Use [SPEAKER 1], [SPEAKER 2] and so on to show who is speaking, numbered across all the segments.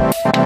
[SPEAKER 1] Thank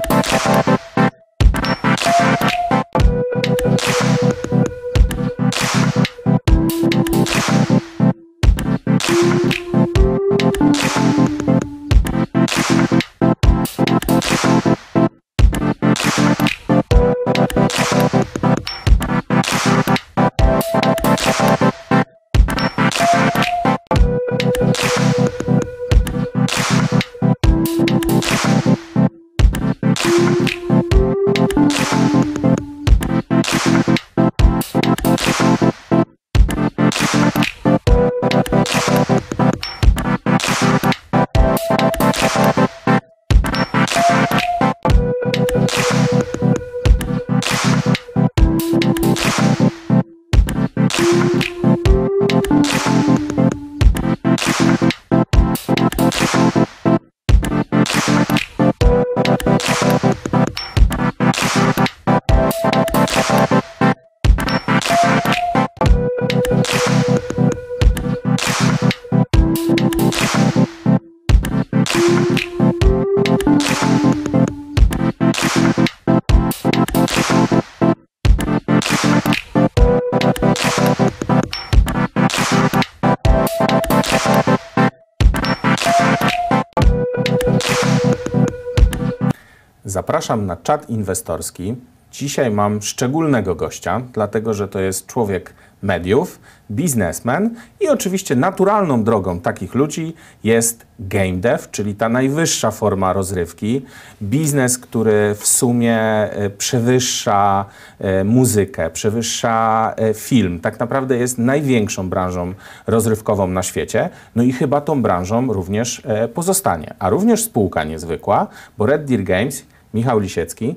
[SPEAKER 1] Zapraszam na czat inwestorski. Dzisiaj mam szczególnego gościa, dlatego że to jest człowiek mediów, biznesmen i oczywiście naturalną drogą takich ludzi jest game dev, czyli ta najwyższa forma rozrywki. Biznes, który w sumie e, przewyższa e, muzykę, przewyższa e, film. Tak naprawdę jest największą branżą rozrywkową na świecie. No i chyba tą branżą również pozostanie. A również spółka niezwykła, bo Red Deer Games Michał Lisiecki,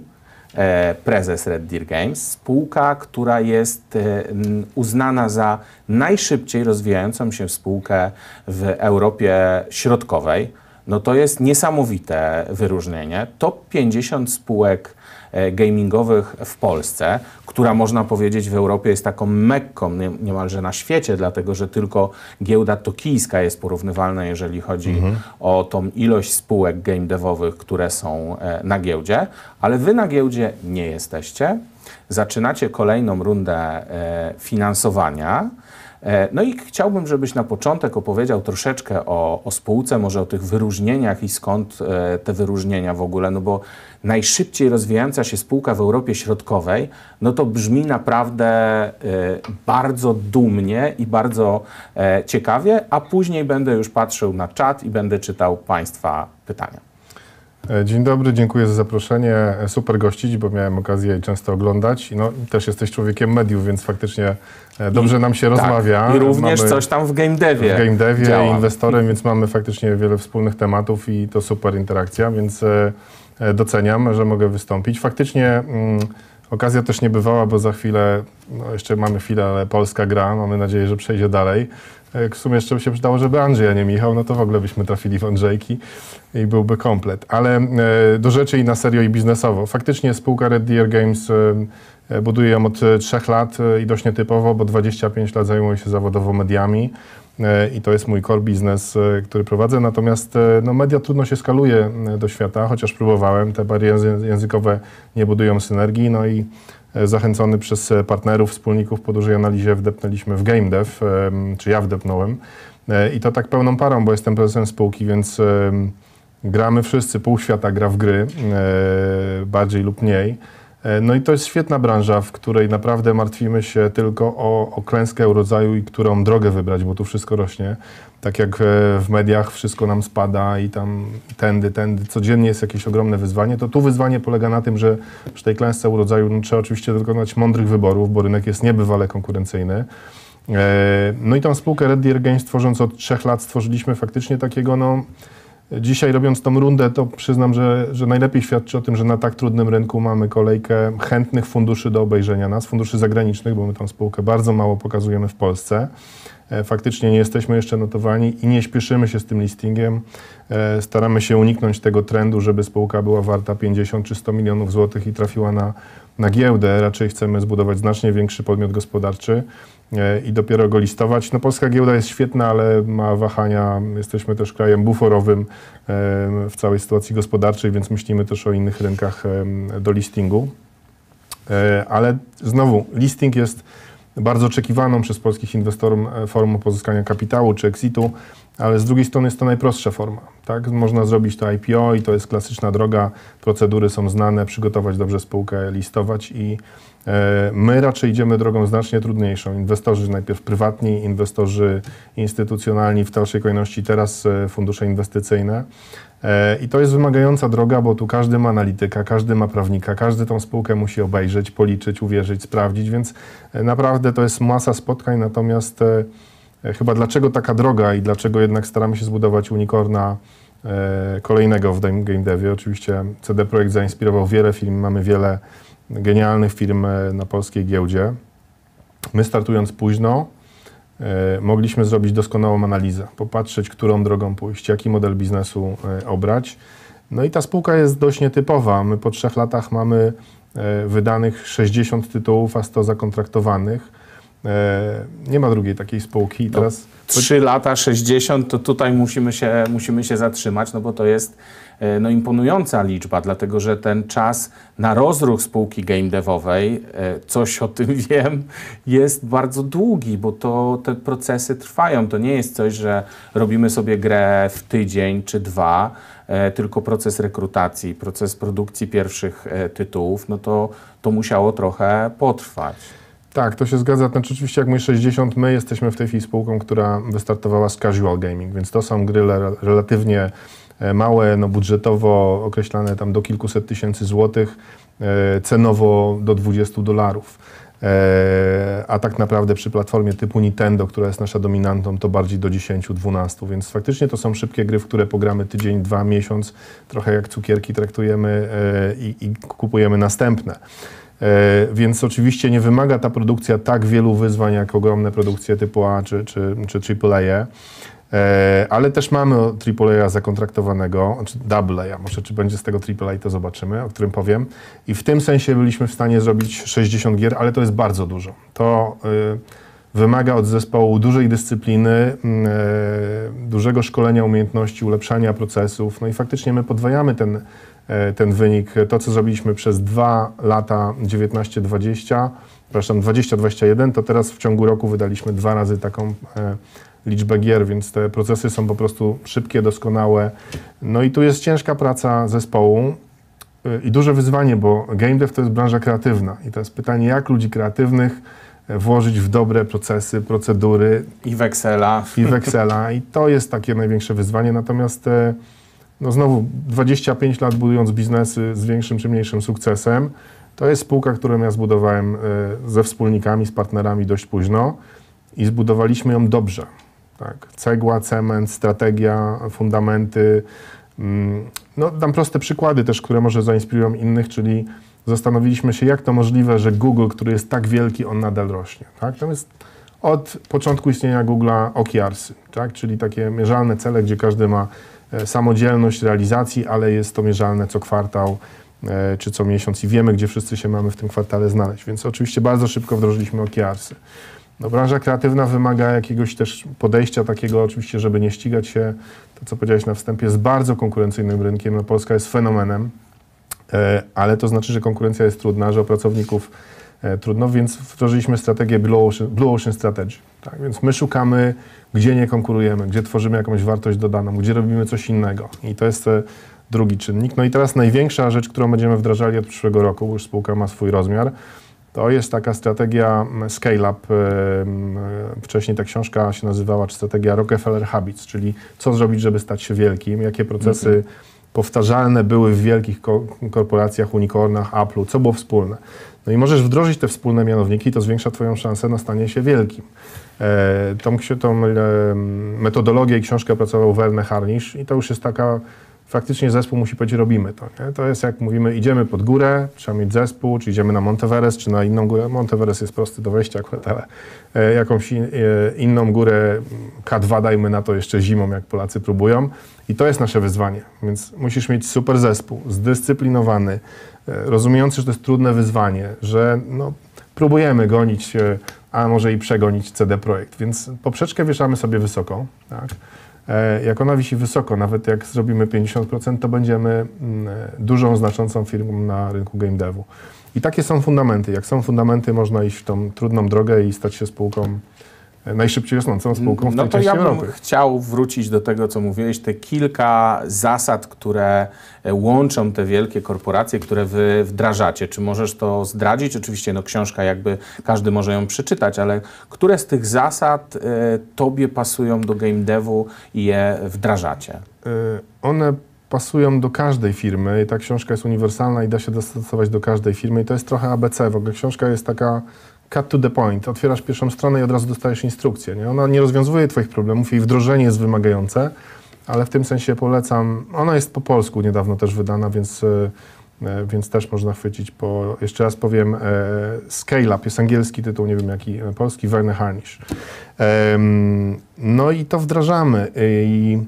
[SPEAKER 1] e, prezes Red Deer Games, spółka, która jest e, uznana za najszybciej rozwijającą się spółkę w Europie Środkowej. No to jest niesamowite wyróżnienie. Top 50 spółek gamingowych w Polsce, która można powiedzieć w Europie jest taką mekką niemalże na świecie, dlatego że tylko giełda tokijska jest porównywalna, jeżeli chodzi mhm. o tą ilość spółek game devowych, które są e, na giełdzie, ale wy na giełdzie nie jesteście. Zaczynacie kolejną rundę e, finansowania. E, no i chciałbym, żebyś na początek opowiedział troszeczkę o, o spółce, może o tych wyróżnieniach i skąd e, te wyróżnienia w ogóle, no bo najszybciej rozwijająca się spółka w Europie Środkowej, no to brzmi naprawdę e, bardzo dumnie i bardzo ciekawie, a później będę już patrzył na czat i będę czytał Państwa pytania.
[SPEAKER 2] E, dzień dobry, dziękuję za zaproszenie. E, super gościć, bo miałem okazję często oglądać. No, też jesteś człowiekiem mediów, więc faktycznie e, dobrze I, nam się tak, rozmawia.
[SPEAKER 1] I również mamy coś tam w game devie.
[SPEAKER 2] W game devie, działa. inwestorem, więc mamy faktycznie wiele wspólnych tematów i to super interakcja, więc doceniam, że mogę wystąpić. Faktycznie mm, okazja też nie bywała, bo za chwilę, no jeszcze mamy chwilę, ale Polska gra, mamy nadzieję, że przejdzie dalej. Jak w sumie jeszcze by się przydało, żeby Andrzej, a nie Michał, no to w ogóle byśmy trafili w Andrzejki i byłby komplet. Ale e, do rzeczy i na serio i biznesowo. Faktycznie spółka Red Deer Games e, buduje ją od e, trzech lat i dość nietypowo, bo 25 lat zajmuję się zawodowo mediami i to jest mój core biznes, który prowadzę. Natomiast no, media trudno się skaluje do świata, chociaż próbowałem. Te bariery językowe nie budują synergii, no i E, zachęcony przez e, partnerów, wspólników po dużej analizie wdepnęliśmy w game dev, czy ja wdepnąłem. E, I to tak pełną parą, bo jestem prezesem spółki, więc gramy wszyscy, pół świata gra w gry, bardziej lub mniej. No i to jest świetna branża, w której naprawdę martwimy się tylko o, o klęskę urodzaju i którą drogę wybrać, bo tu wszystko rośnie. Tak jak w mediach wszystko nam spada i tam tędy, tędy, codziennie jest jakieś ogromne wyzwanie, to tu wyzwanie polega na tym, że przy tej klęsce urodzaju no, trzeba oczywiście dokonać mądrych wyborów, bo rynek jest niebywale konkurencyjny. E, no i tą spółkę Red Deer Games tworząc od trzech lat stworzyliśmy faktycznie takiego, no dzisiaj robiąc tą rundę, to przyznam, że, że najlepiej świadczy o tym, że na tak trudnym rynku mamy kolejkę chętnych funduszy do obejrzenia nas, funduszy zagranicznych, bo my tą spółkę bardzo mało pokazujemy w Polsce. E, faktycznie nie jesteśmy jeszcze notowani i nie śpieszymy się z tym listingiem. E, staramy się uniknąć tego trendu, żeby spółka była warta 50 czy 100 milionów złotych i trafiła na, na giełdę. Raczej chcemy zbudować znacznie większy podmiot gospodarczy i dopiero go listować. No, polska giełda jest świetna, ale ma wahania. Jesteśmy też krajem buforowym w całej sytuacji gospodarczej, więc myślimy też o innych rynkach do listingu. Ale znowu, listing jest bardzo oczekiwaną przez polskich inwestorów e, formą pozyskania kapitału czy exitu, ale z drugiej strony jest to najprostsza forma. Tak? Można zrobić to IPO i to jest klasyczna droga, procedury są znane, przygotować dobrze spółkę, listować i e, My raczej idziemy drogą znacznie trudniejszą. Inwestorzy najpierw prywatni, inwestorzy instytucjonalni, w dalszej kolejności teraz e, fundusze inwestycyjne. E, I to jest wymagająca droga, bo tu każdy ma analityka, każdy ma prawnika, każdy tą spółkę musi obejrzeć, policzyć, uwierzyć, sprawdzić, więc e, naprawdę to jest masa spotkań, natomiast e, chyba dlaczego taka droga i dlaczego jednak staramy się zbudować unicorna kolejnego w Game Devie. Oczywiście CD Projekt zainspirował wiele firm, mamy wiele genialnych firm na polskiej giełdzie. My startując późno, E, mogliśmy zrobić doskonałą analizę, popatrzeć, którą drogą pójść, jaki model biznesu e, obrać. No i ta spółka jest dość nietypowa. My po trzech latach mamy e, wydanych 60 tytułów, a 100 zakontraktowanych. Nie ma drugiej takiej spółki.
[SPEAKER 1] No, teraz... 3 lata, 60, to tutaj musimy się, musimy się zatrzymać, no bo to jest E, no, imponująca liczba, dlatego że ten czas na rozruch spółki game devowej, e, coś o tym wiem, jest bardzo długi, bo to te procesy trwają. To nie jest coś, że robimy sobie grę w tydzień czy dwa, e, tylko proces rekrutacji, proces produkcji pierwszych tytułów, no to, to musiało trochę potrwać.
[SPEAKER 2] Tak, to się zgadza. Znaczy, oczywiście, jak my 60, my jesteśmy w tej chwili spółką, która wystartowała z casual gaming, więc to są gry relatywnie E, małe, no budżetowo określane tam do kilkuset tysięcy złotych, e, cenowo do 20 dolarów. E, a tak naprawdę przy platformie typu Nintendo, która jest nasza dominantą, to bardziej do 10-12, więc faktycznie to są szybkie gry, w które pogramy tydzień, dwa, miesiąc, trochę jak cukierki traktujemy i, i kupujemy następne. Więc oczywiście nie wymaga ta produkcja tak wielu wyzwań jak ogromne produkcje typu A czy, czy, czy AAA. E, ale też mamy AAA zakontraktowanego, czy double A, może czy będzie z tego AAA, to zobaczymy, o którym powiem. I w tym sensie byliśmy w stanie zrobić 60 gier, ale to jest bardzo dużo. To y, wymaga od zespołu dużej dyscypliny, dużego szkolenia umiejętności, ulepszania procesów. No i faktycznie my podwajamy ten, ten wynik. To, co zrobiliśmy przez dwa lata 19-20, przepraszam, 20-21, to teraz w ciągu roku wydaliśmy dwa razy taką liczbę gier, więc te procesy są po prostu szybkie, doskonałe. No i tu jest ciężka praca zespołu y, i duże wyzwanie, bo game dev to jest branża kreatywna i to jest pytanie, jak ludzi kreatywnych e, włożyć w dobre procesy, procedury.
[SPEAKER 1] I weksela.
[SPEAKER 2] I weksela. I to jest takie największe wyzwanie. Natomiast e, no znowu 25 lat budując biznesy z większym czy mniejszym sukcesem, to jest spółka, którą ja zbudowałem e, ze wspólnikami, z partnerami dość późno i zbudowaliśmy ją dobrze. Tak. Cegła, cement, strategia, fundamenty. Mm, no, dam proste przykłady też, które może zainspirują innych, czyli zastanowiliśmy się, jak to możliwe, że Google, który jest tak wielki, on nadal rośnie. Tak? To jest od początku istnienia Google'a OKRsy, tak? czyli takie mierzalne cele, gdzie każdy ma samodzielność realizacji, ale jest to mierzalne co kwartał e, czy co miesiąc i wiemy, gdzie wszyscy się mamy w tym kwartale znaleźć. Więc oczywiście bardzo szybko wdrożyliśmy OKRsy. No, branża kreatywna wymaga jakiegoś też podejścia takiego, oczywiście, żeby nie ścigać się. To, co powiedziałeś na wstępie, jest bardzo konkurencyjnym rynkiem. No, Polska jest fenomenem, e, ale to znaczy, że konkurencja jest trudna, że o pracowników e, trudno, więc wdrożyliśmy strategię Blue Ocean, Blue Ocean Strategy. Tak? Więc my szukamy, gdzie nie konkurujemy, gdzie tworzymy jakąś wartość dodaną, gdzie robimy coś innego. I to jest e, drugi czynnik. No i teraz największa rzecz, którą będziemy wdrażali od przyszłego roku, bo już spółka ma swój rozmiar, to jest taka strategia scale-up. Wcześniej ta książka się nazywała, strategia Rockefeller Habits, czyli co zrobić, żeby stać się wielkim, jakie procesy mm -hmm. powtarzalne były w wielkich ko korporacjach, unicornach, Apple'u, co było wspólne. No i możesz wdrożyć te wspólne mianowniki, to zwiększa Twoją szansę na stanie się wielkim. E, tą, tą e, metodologię i książkę opracował Werner Harnisch i to już jest taka faktycznie zespół musi powiedzieć, robimy to. Nie? To jest jak mówimy, idziemy pod górę, trzeba mieć zespół, czy idziemy na Monteverest, czy na inną górę. Monteverest jest prosty do wejścia akurat, ale e, jakąś in, e, inną górę, K2 dajmy na to jeszcze zimą, jak Polacy próbują. I to jest nasze wyzwanie. Więc musisz mieć super zespół, zdyscyplinowany, rozumiejący, że to jest trudne wyzwanie, że no, próbujemy gonić, e, a może i przegonić CD Projekt. Więc poprzeczkę wieszamy sobie wysoko. Tak? E, Jak ona wisi wysoko, nawet jak zrobimy 50%, to będziemy mm, e, dużą, znaczącą firmą na rynku game devu. I takie są fundamenty. Jak są fundamenty, można iść w tą trudną drogę i stać się spółką, e, najszybciej rosnącą spółką w
[SPEAKER 1] No
[SPEAKER 2] tej
[SPEAKER 1] to ja bym
[SPEAKER 2] Europy.
[SPEAKER 1] chciał wrócić do tego, co mówiłeś, te kilka zasad, które e, łączą te wielkie korporacje, które wy wdrażacie. Czy możesz to zdradzić? Oczywiście no, książka jakby każdy może ją przeczytać, ale które z tych zasad e, tobie pasują do game devu i je wdrażacie?
[SPEAKER 2] Y, One pasują do każdej firmy i ta książka jest uniwersalna i da się dostosować do każdej firmy i to jest trochę ABC. W ogóle książka jest taka cut to the point. Otwierasz pierwszą stronę i od razu dostajesz instrukcję. Nie? Ona nie rozwiązuje twoich problemów, jej wdrożenie jest wymagające, ale w tym sensie polecam. Ona jest po polsku niedawno też wydana, więc, y, y, więc też można chwycić po, jeszcze raz powiem, e, Scale Up jest angielski tytuł, nie wiem jaki e, polski, Werner Harnisch. No i to wdrażamy i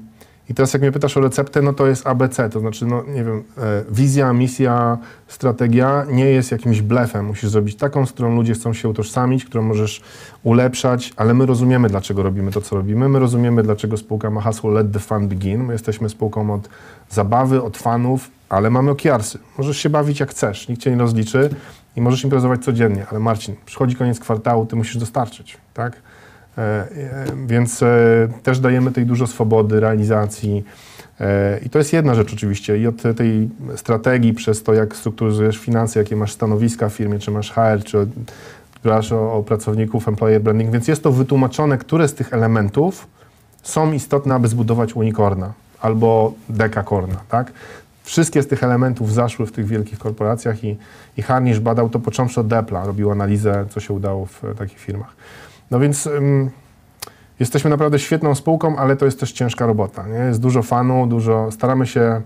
[SPEAKER 2] i teraz jak mnie pytasz o receptę, no to jest ABC, to znaczy, no nie wiem, e, wizja, misja, strategia nie jest jakimś blefem. Musisz zrobić taką, z którą ludzie chcą się utożsamić, którą możesz ulepszać, ale my rozumiemy, dlaczego robimy to, co robimy. My rozumiemy, dlaczego spółka ma hasło Let the fun begin. My jesteśmy spółką od zabawy, od fanów, ale mamy okiarsy. Możesz się bawić jak chcesz, nikt cię nie rozliczy i możesz imprezować codziennie, ale Marcin, przychodzi koniec kwartału, ty musisz dostarczyć, tak? E, e, Więc e, też dajemy tej dużo swobody, realizacji. I to jest jedna rzecz oczywiście. I od tej strategii, przez to, jak strukturyzujesz finanse, jakie masz stanowiska w firmie, czy masz HR, czy dbasz o, o pracowników, employer branding. Więc jest to wytłumaczone, które z tych elementów są istotne, aby zbudować unicorna albo dekakorna, tak? Wszystkie z tych elementów zaszły w tych wielkich korporacjach i, i Harnisz badał to począwszy od Depla, robił analizę, co się udało w e, takich firmach. No więc ym, jesteśmy naprawdę świetną spółką, ale to jest też ciężka robota. Nie? Jest dużo fanu, dużo. Staramy się,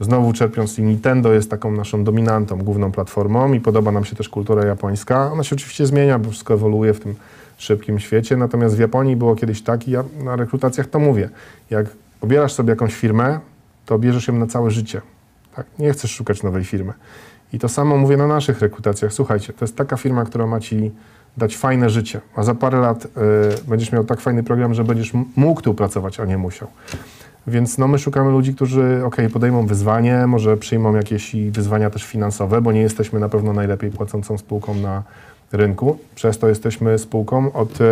[SPEAKER 2] znowu czerpiąc Nintendo jest taką naszą dominantą, główną platformą i podoba nam się też kultura japońska. Ona się oczywiście zmienia, bo wszystko ewoluuje w tym szybkim świecie, natomiast w Japonii było kiedyś tak i ja na rekrutacjach to mówię. Jak obierasz sobie jakąś firmę, to bierzesz ją na całe życie. Tak? Nie chcesz szukać nowej firmy. I to samo mówię na naszych rekrutacjach. Słuchajcie, to jest taka firma, która ma ci dać fajne życie, a za parę lat y, będziesz miał tak fajny program, że będziesz mógł tu pracować, a nie musiał. Więc no, my szukamy ludzi, którzy ok, podejmą wyzwanie, może przyjmą jakieś wyzwania też finansowe, bo nie jesteśmy na pewno najlepiej płacącą spółką na rynku. Przez to jesteśmy spółką od y,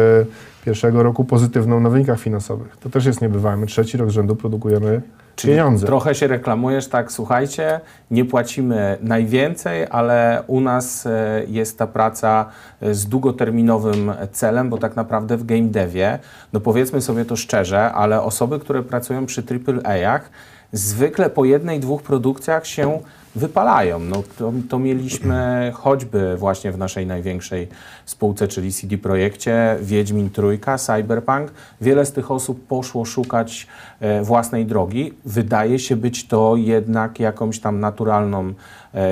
[SPEAKER 2] pierwszego roku pozytywną na wynikach finansowych. To też jest niebywałe. My trzeci rok rzędu produkujemy pieniądze.
[SPEAKER 1] Trochę się reklamujesz, tak, słuchajcie, nie płacimy najwięcej, ale u nas e, jest ta praca e, z długoterminowym celem, bo tak naprawdę w game devie, no powiedzmy sobie to szczerze, ale osoby, które pracują przy AAA-ach, zwykle po jednej, dwóch produkcjach się wypalają. No, to, to mieliśmy choćby właśnie w naszej największej spółce, czyli CD Projekcie, Wiedźmin Trójka, Cyberpunk. Wiele z tych osób poszło szukać e, własnej drogi. Wydaje się być to jednak jakąś tam naturalną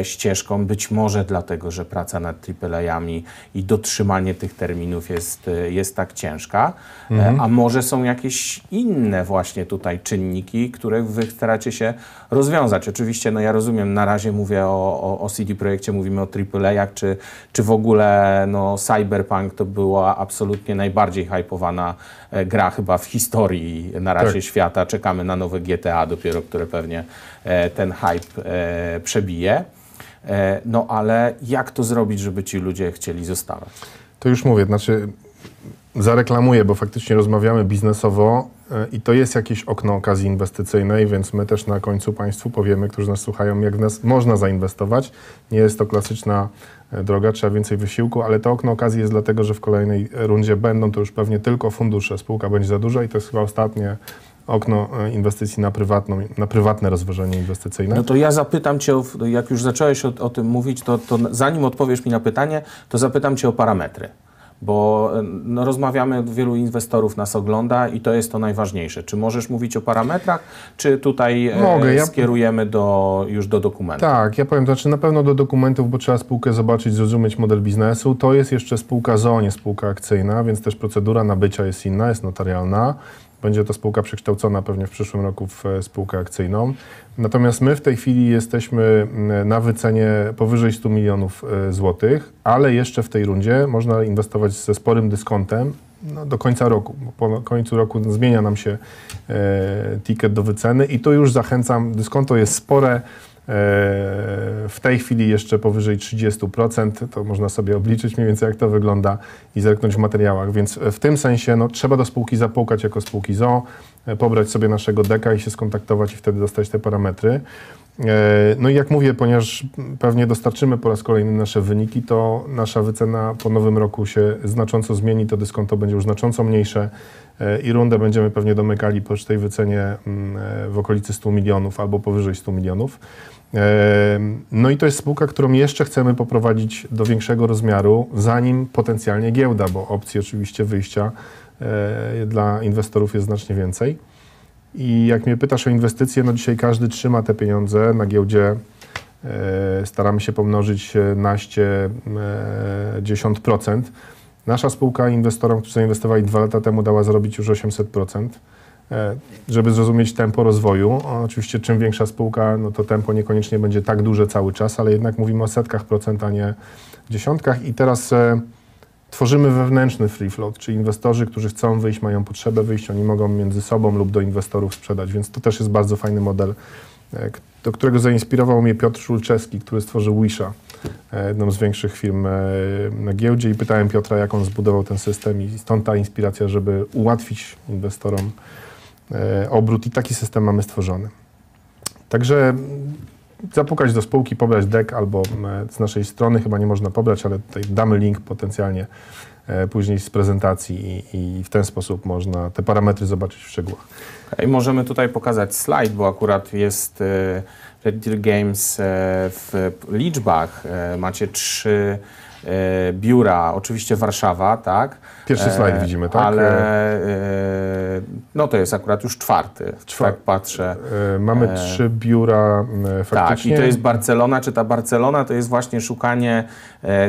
[SPEAKER 1] ścieżką, być może dlatego, że praca nad AAA-ami i dotrzymanie tych terminów jest, e, jest tak ciężka, e, a może są jakieś inne właśnie tutaj czynniki, które wy staracie się rozwiązać. Oczywiście, no ja rozumiem, na razie mówię o, o, o CD Projekcie, mówimy o AAA-ach, czy, czy w ogóle no, Cyberpunk to była absolutnie najbardziej hypowana e, gra chyba w historii na razie
[SPEAKER 2] Tak.
[SPEAKER 1] świata. Czekamy na nowe GTA dopiero, które pewnie e, ten hype e, przebije. E, no ale jak to zrobić, żeby ci ludzie chcieli zostawać?
[SPEAKER 2] To już mówię, znaczy zareklamuję, bo faktycznie rozmawiamy biznesowo e, i to jest jakieś okno okazji inwestycyjnej, więc my też na końcu Państwu powiemy, którzy nas słuchają, jak w nas można zainwestować. Nie jest to klasyczna e, droga, trzeba więcej wysiłku, ale to okno okazji jest dlatego, że w kolejnej rundzie będą to już pewnie tylko fundusze. Spółka będzie za duża i to jest chyba ostatnie okno e, inwestycji na, prywatną, na prywatne rozważenie inwestycyjne.
[SPEAKER 1] No to ja zapytam Cię, jak już zacząłeś o, o tym mówić, to, to zanim odpowiesz mi na pytanie, to zapytam Cię o parametry. Bo no, rozmawiamy, wielu inwestorów nas ogląda i to jest to najważniejsze. Czy możesz mówić o parametrach, czy tutaj e,
[SPEAKER 2] Mogę, ja-
[SPEAKER 1] skierujemy do, już do dokumentu?
[SPEAKER 2] Tak, ja powiem, to znaczy na pewno do dokumentów, bo trzeba spółkę zobaczyć, zrozumieć model biznesu. To jest jeszcze spółka ZOO, nie spółka akcyjna, więc też procedura nabycia jest inna, jest notarialna. Będzie to spółka przekształcona pewnie w przyszłym roku w e, spółkę akcyjną. Natomiast my w tej chwili jesteśmy mm, na wycenie powyżej 100 milionów e, złotych, ale jeszcze w tej rundzie można inwestować ze sporym dyskontem no, do końca roku. Po końcu roku zmienia nam się e, ticket do wyceny i tu już zachęcam, dyskonto jest spore, w tej chwili jeszcze powyżej 30%, to można sobie obliczyć mniej więcej jak to wygląda i zerknąć w materiałach, więc w tym sensie no, trzeba do spółki zapukać jako spółki ZO, e, pobrać sobie naszego deka i się skontaktować i wtedy dostać te parametry. E, No i jak mówię, ponieważ pewnie dostarczymy po raz kolejny nasze wyniki, to nasza wycena po nowym roku się znacząco zmieni, to dyskonto będzie już znacząco mniejsze e, i rundę będziemy pewnie domykali przy tej wycenie mm, e, w okolicy 100 milionów albo powyżej 100 milionów. No i to jest spółka, którą jeszcze chcemy poprowadzić do większego rozmiaru, zanim potencjalnie giełda, bo opcji oczywiście wyjścia e, dla inwestorów jest znacznie więcej. I jak mnie pytasz o inwestycje, no dzisiaj każdy trzyma te pieniądze na giełdzie. E, staramy się pomnożyć naście, e, 10%. Nasza spółka inwestorom, którzy zainwestowali dwa lata temu, dała zarobić już 800%. E, żeby zrozumieć tempo rozwoju, oczywiście czym większa spółka, no to tempo niekoniecznie będzie tak duże cały czas, ale jednak mówimy o setkach procent, a nie dziesiątkach. I teraz e, tworzymy wewnętrzny free float, czyli inwestorzy, którzy chcą wyjść, mają potrzebę wyjść, oni mogą między sobą lub do inwestorów sprzedać, więc to też jest bardzo fajny model, e, do którego zainspirował mnie Piotr Szulczewski, który stworzył Wisha, jedną z większych firm na giełdzie i pytałem Piotra, jak on zbudował ten system i stąd ta inspiracja, żeby ułatwić inwestorom obrót i taki system mamy stworzony. Także zapukać do spółki, pobrać deck albo e, z naszej strony, chyba nie można pobrać, ale tutaj damy link potencjalnie e, później z prezentacji i, i w ten sposób można te parametry zobaczyć w szczegółach.
[SPEAKER 1] Możemy tutaj pokazać slajd, bo akurat jest e, Red Deer Games e, w liczbach. E, Macie trzy e, biura, oczywiście Warszawa, tak?
[SPEAKER 2] Pierwszy slajd widzimy, tak?
[SPEAKER 1] Ale e, no to jest akurat już czwarty,
[SPEAKER 2] Czwa-
[SPEAKER 1] tak patrzę.
[SPEAKER 2] E, Mamy trzy biura e,
[SPEAKER 1] Tak,
[SPEAKER 2] faktycznie.
[SPEAKER 1] i to jest Barcelona. Czy ta Barcelona to jest właśnie szukanie e,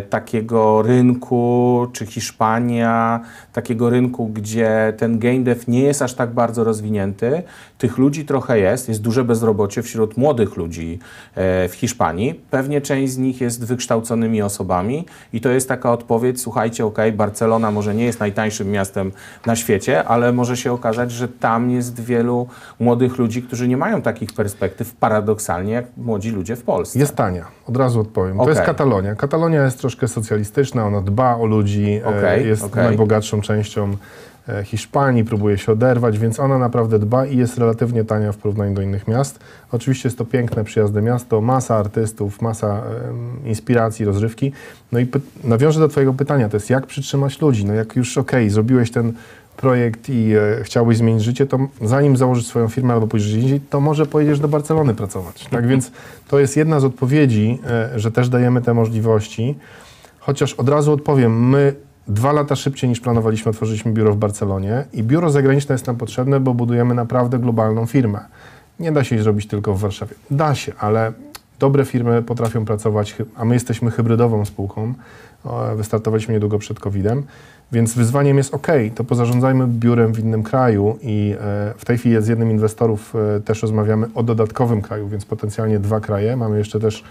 [SPEAKER 1] takiego rynku, czy Hiszpania, takiego rynku, gdzie ten game dev nie jest aż tak bardzo rozwinięty. Tych ludzi trochę jest, jest duże bezrobocie wśród młodych ludzi e, w Hiszpanii. Pewnie część z nich jest wykształconymi osobami i to jest taka odpowiedź, słuchajcie, ok, Barcelona może nie jest najtańszym miastem na świecie, ale może się okazać, że tam jest wielu młodych ludzi, którzy nie mają takich perspektyw paradoksalnie jak młodzi ludzie w Polsce.
[SPEAKER 2] Jest tania, od razu odpowiem. To
[SPEAKER 1] Okej.
[SPEAKER 2] jest Katalonia. Katalonia jest troszkę socjalistyczna, ona dba o ludzi, e,
[SPEAKER 1] Okej,
[SPEAKER 2] jest
[SPEAKER 1] okej.
[SPEAKER 2] najbogatszą częścią e, Hiszpanii, próbuje się oderwać, więc ona naprawdę dba i jest relatywnie tania w porównaniu do innych miast. Oczywiście jest to piękne, przyjazne miasto, masa artystów, masa inspiracji, rozrywki. No i nawiążę do Twojego pytania, to jest jak przytrzymać ludzi? No jak już okej, zrobiłeś ten projekt i e, chciałbyś zmienić życie, to zanim założysz swoją firmę albo pójdziesz gdzie indziej, to może pojedziesz do Barcelony pracować. Tak więc to jest jedna z odpowiedzi, e, że też dajemy te możliwości. Chociaż od razu odpowiem, my dwa lata szybciej niż planowaliśmy otworzyliśmy biuro w Barcelonie i biuro zagraniczne jest nam potrzebne, bo budujemy naprawdę globalną firmę. Nie da się jej zrobić tylko w Warszawie. Da się, ale dobre firmy potrafią pracować, a my jesteśmy hybrydową spółką. Wystartowaliśmy niedługo przed COVID-em, więc wyzwaniem jest ok, to pozarządzajmy biurem w innym kraju i e, w tej chwili z jednym inwestorów e, też rozmawiamy o dodatkowym kraju, więc potencjalnie dwa kraje. Mamy jeszcze też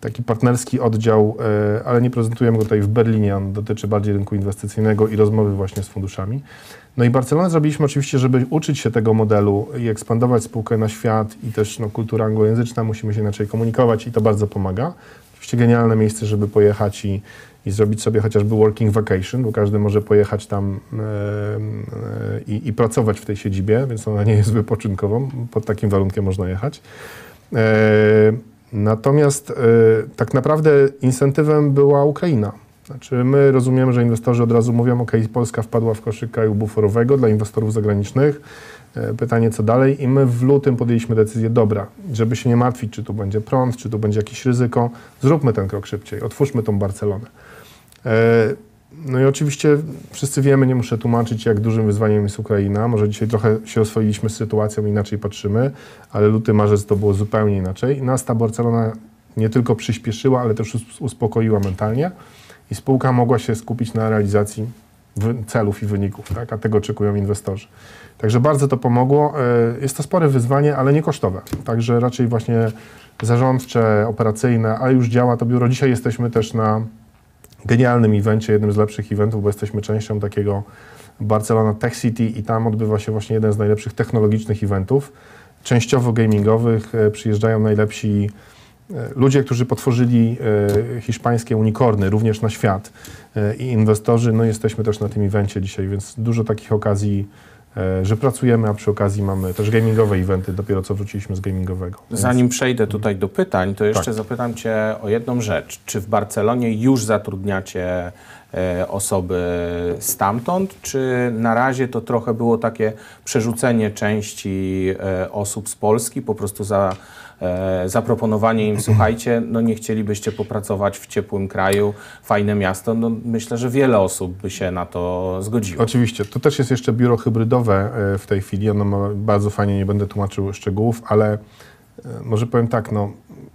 [SPEAKER 2] taki partnerski oddział, e, ale nie prezentujemy go tutaj w Berlinie, on dotyczy bardziej rynku inwestycyjnego i rozmowy właśnie z funduszami. No i Barcelonę zrobiliśmy oczywiście, żeby uczyć się tego modelu i ekspandować spółkę na świat i też no, kultura anglojęzyczna, musimy się inaczej komunikować i to bardzo pomaga. Oczywiście genialne miejsce, żeby pojechać i, i zrobić sobie chociażby working vacation, bo każdy może pojechać tam e, i, i pracować w tej siedzibie, więc ona nie jest wypoczynkową, pod takim warunkiem można jechać. E, Natomiast e, tak naprawdę incentywem była Ukraina. Znaczy my rozumiemy, że inwestorzy od razu mówią, ok, Polska wpadła w koszyk kraju buforowego dla inwestorów zagranicznych. Pytanie, co dalej? I my w lutym podjęliśmy decyzję, dobra, żeby się nie martwić, czy tu będzie prąd, czy tu będzie jakieś ryzyko, zróbmy ten krok szybciej, otwórzmy tą Barcelonę. E, No i oczywiście wszyscy wiemy, nie muszę tłumaczyć, jak dużym wyzwaniem jest Ukraina. Może dzisiaj trochę się oswoiliśmy z sytuacją, inaczej patrzymy, ale luty, marzec to było zupełnie inaczej. Nas ta Barcelona nie tylko przyspieszyła, ale też us- uspokoiła mentalnie i spółka mogła się skupić na realizacji celów i wyników, tak? a tego oczekują inwestorzy. Także bardzo to pomogło. E, Jest to spore wyzwanie, ale nie kosztowe. Także raczej właśnie zarządcze, operacyjne, a już działa to biuro. Dzisiaj jesteśmy też na genialnym evencie, jednym z lepszych eventów, bo jesteśmy częścią takiego Barcelona Tech City i tam odbywa się właśnie jeden z najlepszych technologicznych eventów, częściowo gamingowych. E, Przyjeżdżają najlepsi e, ludzie, którzy potworzyli e, hiszpańskie unikorny również na świat i inwestorzy. No jesteśmy też na tym evencie dzisiaj, więc dużo takich okazji, że pracujemy, a przy okazji mamy też gamingowe eventy, dopiero co wróciliśmy z gamingowego. Więc-
[SPEAKER 1] Zanim przejdę tutaj do pytań, to jeszcze
[SPEAKER 2] Tak.
[SPEAKER 1] zapytam Cię o jedną rzecz. Czy w Barcelonie już zatrudniacie e, osoby stamtąd, czy na razie to trochę było takie przerzucenie części e, osób z Polski, po prostu za, e, zaproponowanie im, słuchajcie, no nie chcielibyście popracować w ciepłym kraju, fajne miasto, no myślę, że wiele osób by się na to zgodziło.
[SPEAKER 2] Oczywiście. To też jest jeszcze biuro hybrydowe e, w tej chwili. Ono ma bardzo fajnie, nie będę tłumaczył szczegółów, ale e, może powiem tak, no,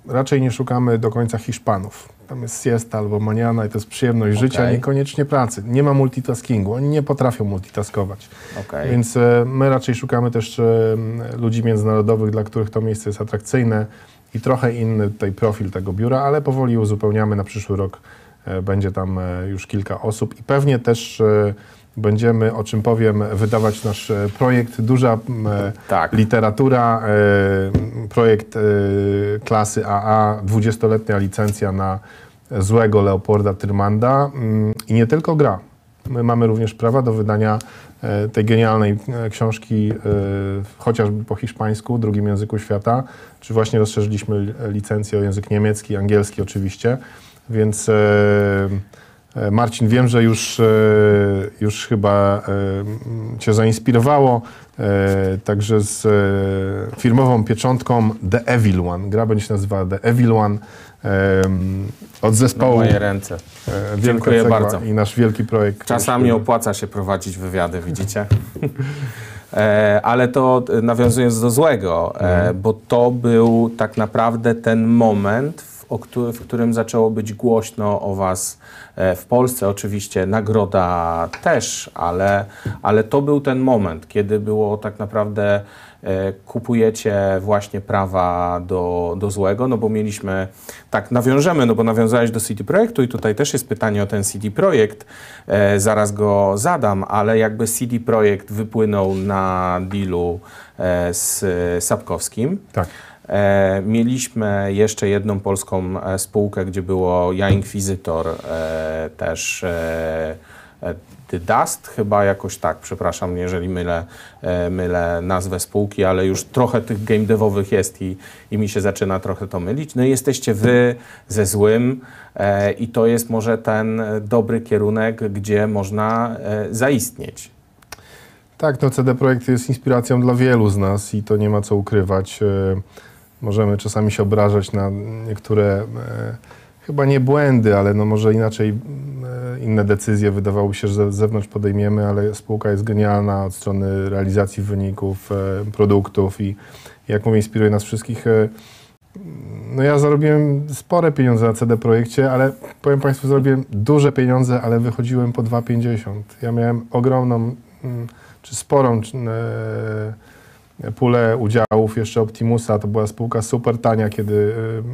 [SPEAKER 2] raczej nie szukamy do końca Hiszpanów. Tam jest siesta albo maniana i to jest przyjemność życia,
[SPEAKER 1] Okej.
[SPEAKER 2] niekoniecznie pracy. Nie ma multitaskingu, oni nie potrafią multitaskować.
[SPEAKER 1] Okej.
[SPEAKER 2] Więc e, my raczej szukamy też e, ludzi międzynarodowych, dla których to miejsce jest atrakcyjne i trochę inny tutaj profil tego biura, ale powoli uzupełniamy na przyszły rok. E, Będzie tam e, już kilka osób i pewnie też e, będziemy, o czym powiem, wydawać nasz e, projekt. Duża e,
[SPEAKER 1] Tak.
[SPEAKER 2] literatura, e, projekt klasy AA, 20-letnia licencja na złego Leopolda Tyrmanda mm, i nie tylko gra. My mamy również prawa do wydania tej genialnej książki, chociażby po hiszpańsku, drugim języku świata, czy właśnie rozszerzyliśmy li- licencję o język niemiecki, angielski oczywiście, więc Marcin, wiem, że już, e, już chyba e, Cię zainspirowało, e, także z e, firmową pieczątką The Evil One. Gra będzie się nazywała The Evil One e, od
[SPEAKER 1] Na
[SPEAKER 2] zespołu
[SPEAKER 1] moje ręce.
[SPEAKER 2] e,
[SPEAKER 1] Dziękuję bardzo.
[SPEAKER 2] i nasz wielki projekt.
[SPEAKER 1] Czasami
[SPEAKER 2] który-
[SPEAKER 1] opłaca się prowadzić wywiady, widzicie? E, ale to e, nawiązując do złego, e, bo to był tak naprawdę ten moment, w, którym zaczęło być głośno o Was e, w Polsce. Oczywiście nagroda też, ale, ale to był ten moment, kiedy było tak naprawdę e, kupujecie właśnie prawa do, do złego, no bo mieliśmy, tak nawiążemy, no bo nawiązałeś do CD Projektu i tutaj też jest pytanie o ten CD Projekt, e, zaraz go zadam, ale jakby CD Projekt wypłynął na dealu e, z Sapkowskim,
[SPEAKER 2] Tak.
[SPEAKER 1] E, mieliśmy jeszcze jedną polską e, spółkę, gdzie było Ja Inquisitor, e, też The Dust, chyba jakoś tak, przepraszam, jeżeli mylę, mylę nazwę spółki, ale już trochę tych game devowych jest i, i mi się zaczyna trochę to mylić. No i jesteście wy ze złym i to jest może ten dobry kierunek, gdzie można zaistnieć.
[SPEAKER 2] Tak, no CD Projekt jest inspiracją dla wielu z nas i to nie ma co ukrywać. Możemy czasami się obrażać na niektóre, e, chyba nie błędy, ale no może inaczej e, inne decyzje wydawało się, że z zewnątrz podejmiemy, ale spółka jest genialna od strony realizacji wyników, e, produktów i jak mówię, inspiruje nas wszystkich. No ja zarobiłem spore pieniądze na CD Projekcie, ale powiem Państwu, zarobiłem duże pieniądze, ale wychodziłem po 2,50. Ja miałem ogromną, mm, czy sporą czy, e, pulę udziałów jeszcze Optimusa. To była spółka super tania, kiedy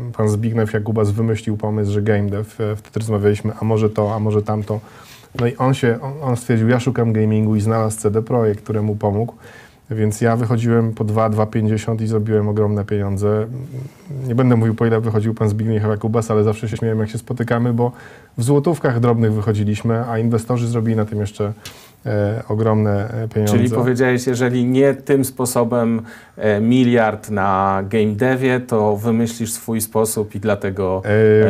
[SPEAKER 2] e, pan Zbigniew Jakubas wymyślił pomysł, że game dev. E, Wtedy rozmawialiśmy, a może to, a może tamto. No i on się, on, stwierdził, ja szukam gamingu i znalazł CD Projekt, któremu pomógł. Więc ja wychodziłem po 2, 2,50 i zrobiłem ogromne pieniądze. Nie będę mówił, po ile wychodził pan Zbigniew Jakubas, ale zawsze się śmiałem, jak się spotykamy, bo w złotówkach drobnych wychodziliśmy, a inwestorzy zrobili na tym jeszcze ogromne e, pieniądze.
[SPEAKER 1] Czyli powiedziałeś, jeżeli nie tym sposobem e, miliard na game devie, to wymyślisz swój sposób i dlatego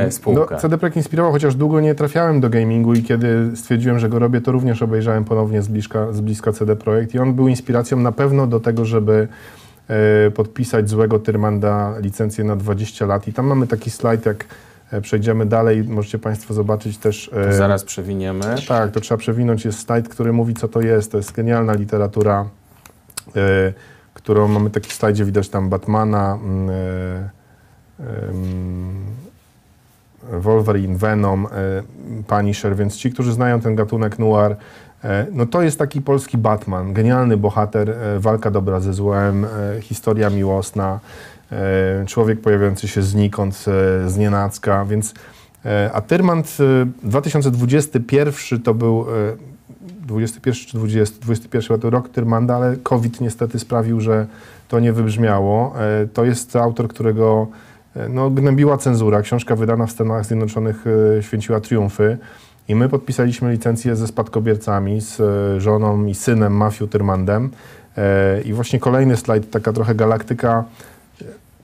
[SPEAKER 1] e, spółkę.
[SPEAKER 2] No, CD Projekt inspirował, chociaż długo nie trafiałem do gamingu i kiedy stwierdziłem, że go robię, to również obejrzałem ponownie z bliska, z bliska CD Projekt i on był inspiracją na pewno do tego, żeby e, podpisać złego Tyrmanda licencję na 20 lat. I tam mamy taki slajd, jak e, przejdziemy dalej, możecie Państwo zobaczyć też...
[SPEAKER 1] To zaraz przewiniemy.
[SPEAKER 2] Tak, to trzeba przewinąć. Jest slajd, który mówi, co to jest. To jest genialna literatura, e, którą mamy taki slajd, gdzie widać tam Batmana, mm, e, Wolverine, Venom, e, Punisher, więc ci, którzy znają ten gatunek noir, e, no to jest taki polski Batman, genialny bohater, e, walka dobra ze złem, e, historia miłosna, e, człowiek pojawiający się znikąd, e, z nienacka, więc e, a Tyrmand e, 2021 to był e, 21 czy 20, 21 to rok Tyrmanda, ale COVID niestety sprawił, że to nie wybrzmiało. E, To jest autor, którego e, no, gnębiła cenzura. Książka wydana w Stanach Zjednoczonych e, święciła triumfy. I my podpisaliśmy licencję ze spadkobiercami, z e, żoną i synem Matthew Tyrmandem. E, I właśnie kolejny slajd, taka trochę galaktyka.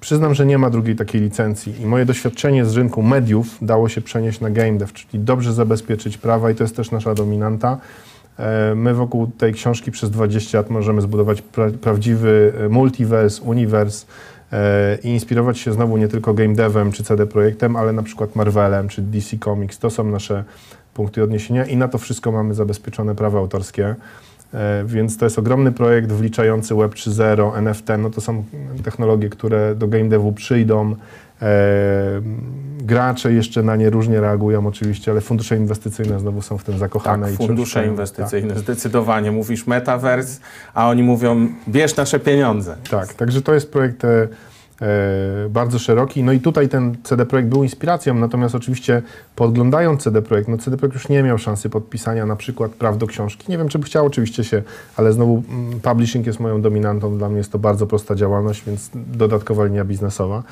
[SPEAKER 2] Przyznam, że nie ma drugiej takiej licencji i moje doświadczenie z rynku mediów dało się przenieść na game dev, czyli dobrze zabezpieczyć prawa i to jest też nasza dominanta. E, My wokół tej książki przez 20 lat możemy zbudować pra prawdziwy e, multiverse, uniwers e, i inspirować się znowu nie tylko game devem czy CD Projektem, ale na przykład Marvelem czy DC Comics. To są nasze punkty odniesienia i na to wszystko mamy zabezpieczone prawa autorskie. E, Więc to jest ogromny projekt wliczający Web 3.0, NFT. No to są technologie, które do game devu przyjdą. E, gracze jeszcze na nie różnie reagują oczywiście, ale fundusze inwestycyjne znowu są w tym zakochane.
[SPEAKER 1] Tak,
[SPEAKER 2] i
[SPEAKER 1] fundusze
[SPEAKER 2] trzaskają.
[SPEAKER 1] inwestycyjne, zdecydowanie. Mówisz metaverse, a oni mówią, bierz nasze pieniądze.
[SPEAKER 2] Tak, także to jest projekt e, bardzo szeroki. No i tutaj ten CD Projekt był inspiracją, natomiast oczywiście podglądając CD Projekt, no CD Projekt już nie miał szansy podpisania na przykład praw do książki. Nie wiem, czy by chciał oczywiście się, ale znowu mm, publishing jest moją dominantą, dla mnie jest to bardzo prosta działalność, więc dodatkowa linia biznesowa.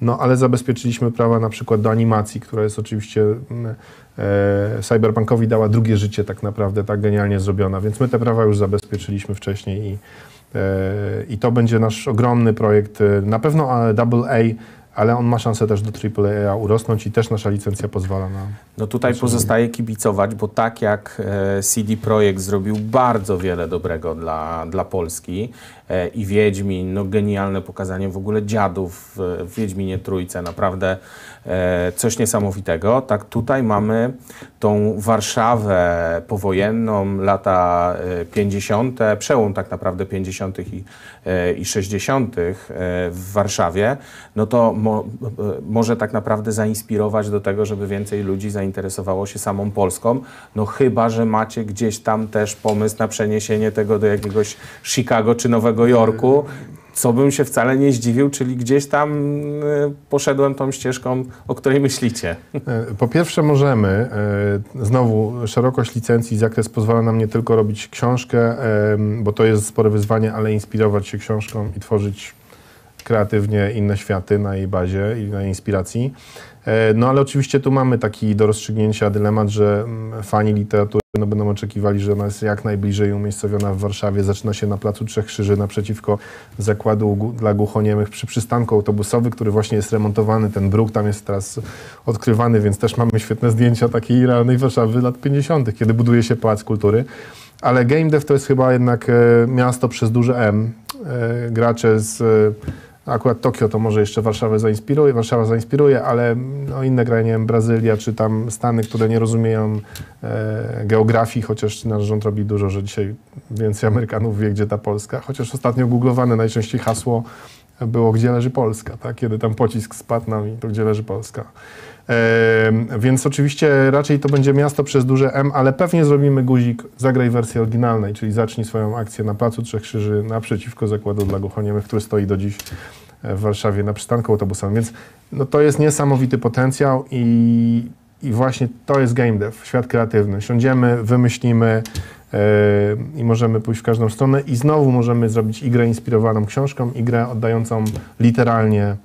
[SPEAKER 2] No ale zabezpieczyliśmy prawa na przykład do animacji, która jest oczywiście mm, e, Cyberpunkowi dała drugie życie tak naprawdę, tak genialnie zrobiona, więc my te prawa już zabezpieczyliśmy wcześniej i E, I to będzie nasz ogromny projekt, e, na pewno e, double A, ale on ma szansę też do AAA urosnąć i też nasza licencja pozwala na...
[SPEAKER 1] No tutaj pozostaje kibicować, bo tak jak e, CD Projekt zrobił bardzo wiele dobrego dla, dla Polski e, i Wiedźmin, no genialne pokazanie w ogóle dziadów w, Wiedźminie Trójce, naprawdę. e, coś niesamowitego. Tak tutaj mamy tą Warszawę powojenną, lata e, 50., przełom tak naprawdę 50. i, e, i 60. e, w Warszawie, no to mo, e, może tak naprawdę zainspirować do tego, żeby więcej ludzi zainteresowało się samą Polską. No chyba, że macie gdzieś tam też pomysł na przeniesienie tego do jakiegoś Chicago czy Nowego Jorku, co bym się wcale nie zdziwił, czyli gdzieś tam e, poszedłem tą ścieżką, o której myślicie.
[SPEAKER 2] E, Po pierwsze możemy, e, znowu szerokość licencji, zakres pozwala nam nie tylko robić książkę, em, bo to jest spore wyzwanie, ale inspirować się książką i tworzyć kreatywnie inne światy na jej bazie i na jej inspiracji. E, No ale oczywiście tu mamy taki do rozstrzygnięcia dylemat, że mm, fani literatury no, będą oczekiwali, że ona jest jak najbliżej umiejscowiona w Warszawie. Zaczyna się na Placu Trzech Krzyży naprzeciwko zakładu dla głuchoniemych przy przystanku autobusowym, który właśnie jest remontowany. Ten bruk tam jest teraz odkrywany, więc też mamy świetne zdjęcia takiej realnej Warszawy lat 50., kiedy buduje się Pałac Kultury. Ale game dev to jest chyba jednak e, miasto przez duże M. E, gracze z Akurat Tokio to może jeszcze Warszawę zainspiruje, Warszawa zainspiruje, ale no, inne kraje, nie wiem, Brazylia czy tam Stany, które nie rozumieją e, geografii, chociaż nasz rząd robi dużo, że dzisiaj więcej Amerykanów wie, gdzie ta Polska. Chociaż ostatnio googlowane najczęściej hasło było, gdzie leży Polska, tak? Kiedy tam pocisk spadł nam i to gdzie leży Polska. E, więc oczywiście raczej to będzie miasto przez duże M, ale pewnie zrobimy guzik, zagraj wersję oryginalnej, czyli zacznij swoją akcję na Placu Trzech Krzyży naprzeciwko Zakładu dla Głuchoniemych, który stoi do dziś w Warszawie na przystanku autobusowym. Więc no, to jest niesamowity potencjał i, i właśnie to jest game dev, świat kreatywny. Siądziemy, wymyślimy yy, i możemy pójść w każdą stronę i znowu możemy zrobić grę inspirowaną książką, grę oddającą literalnie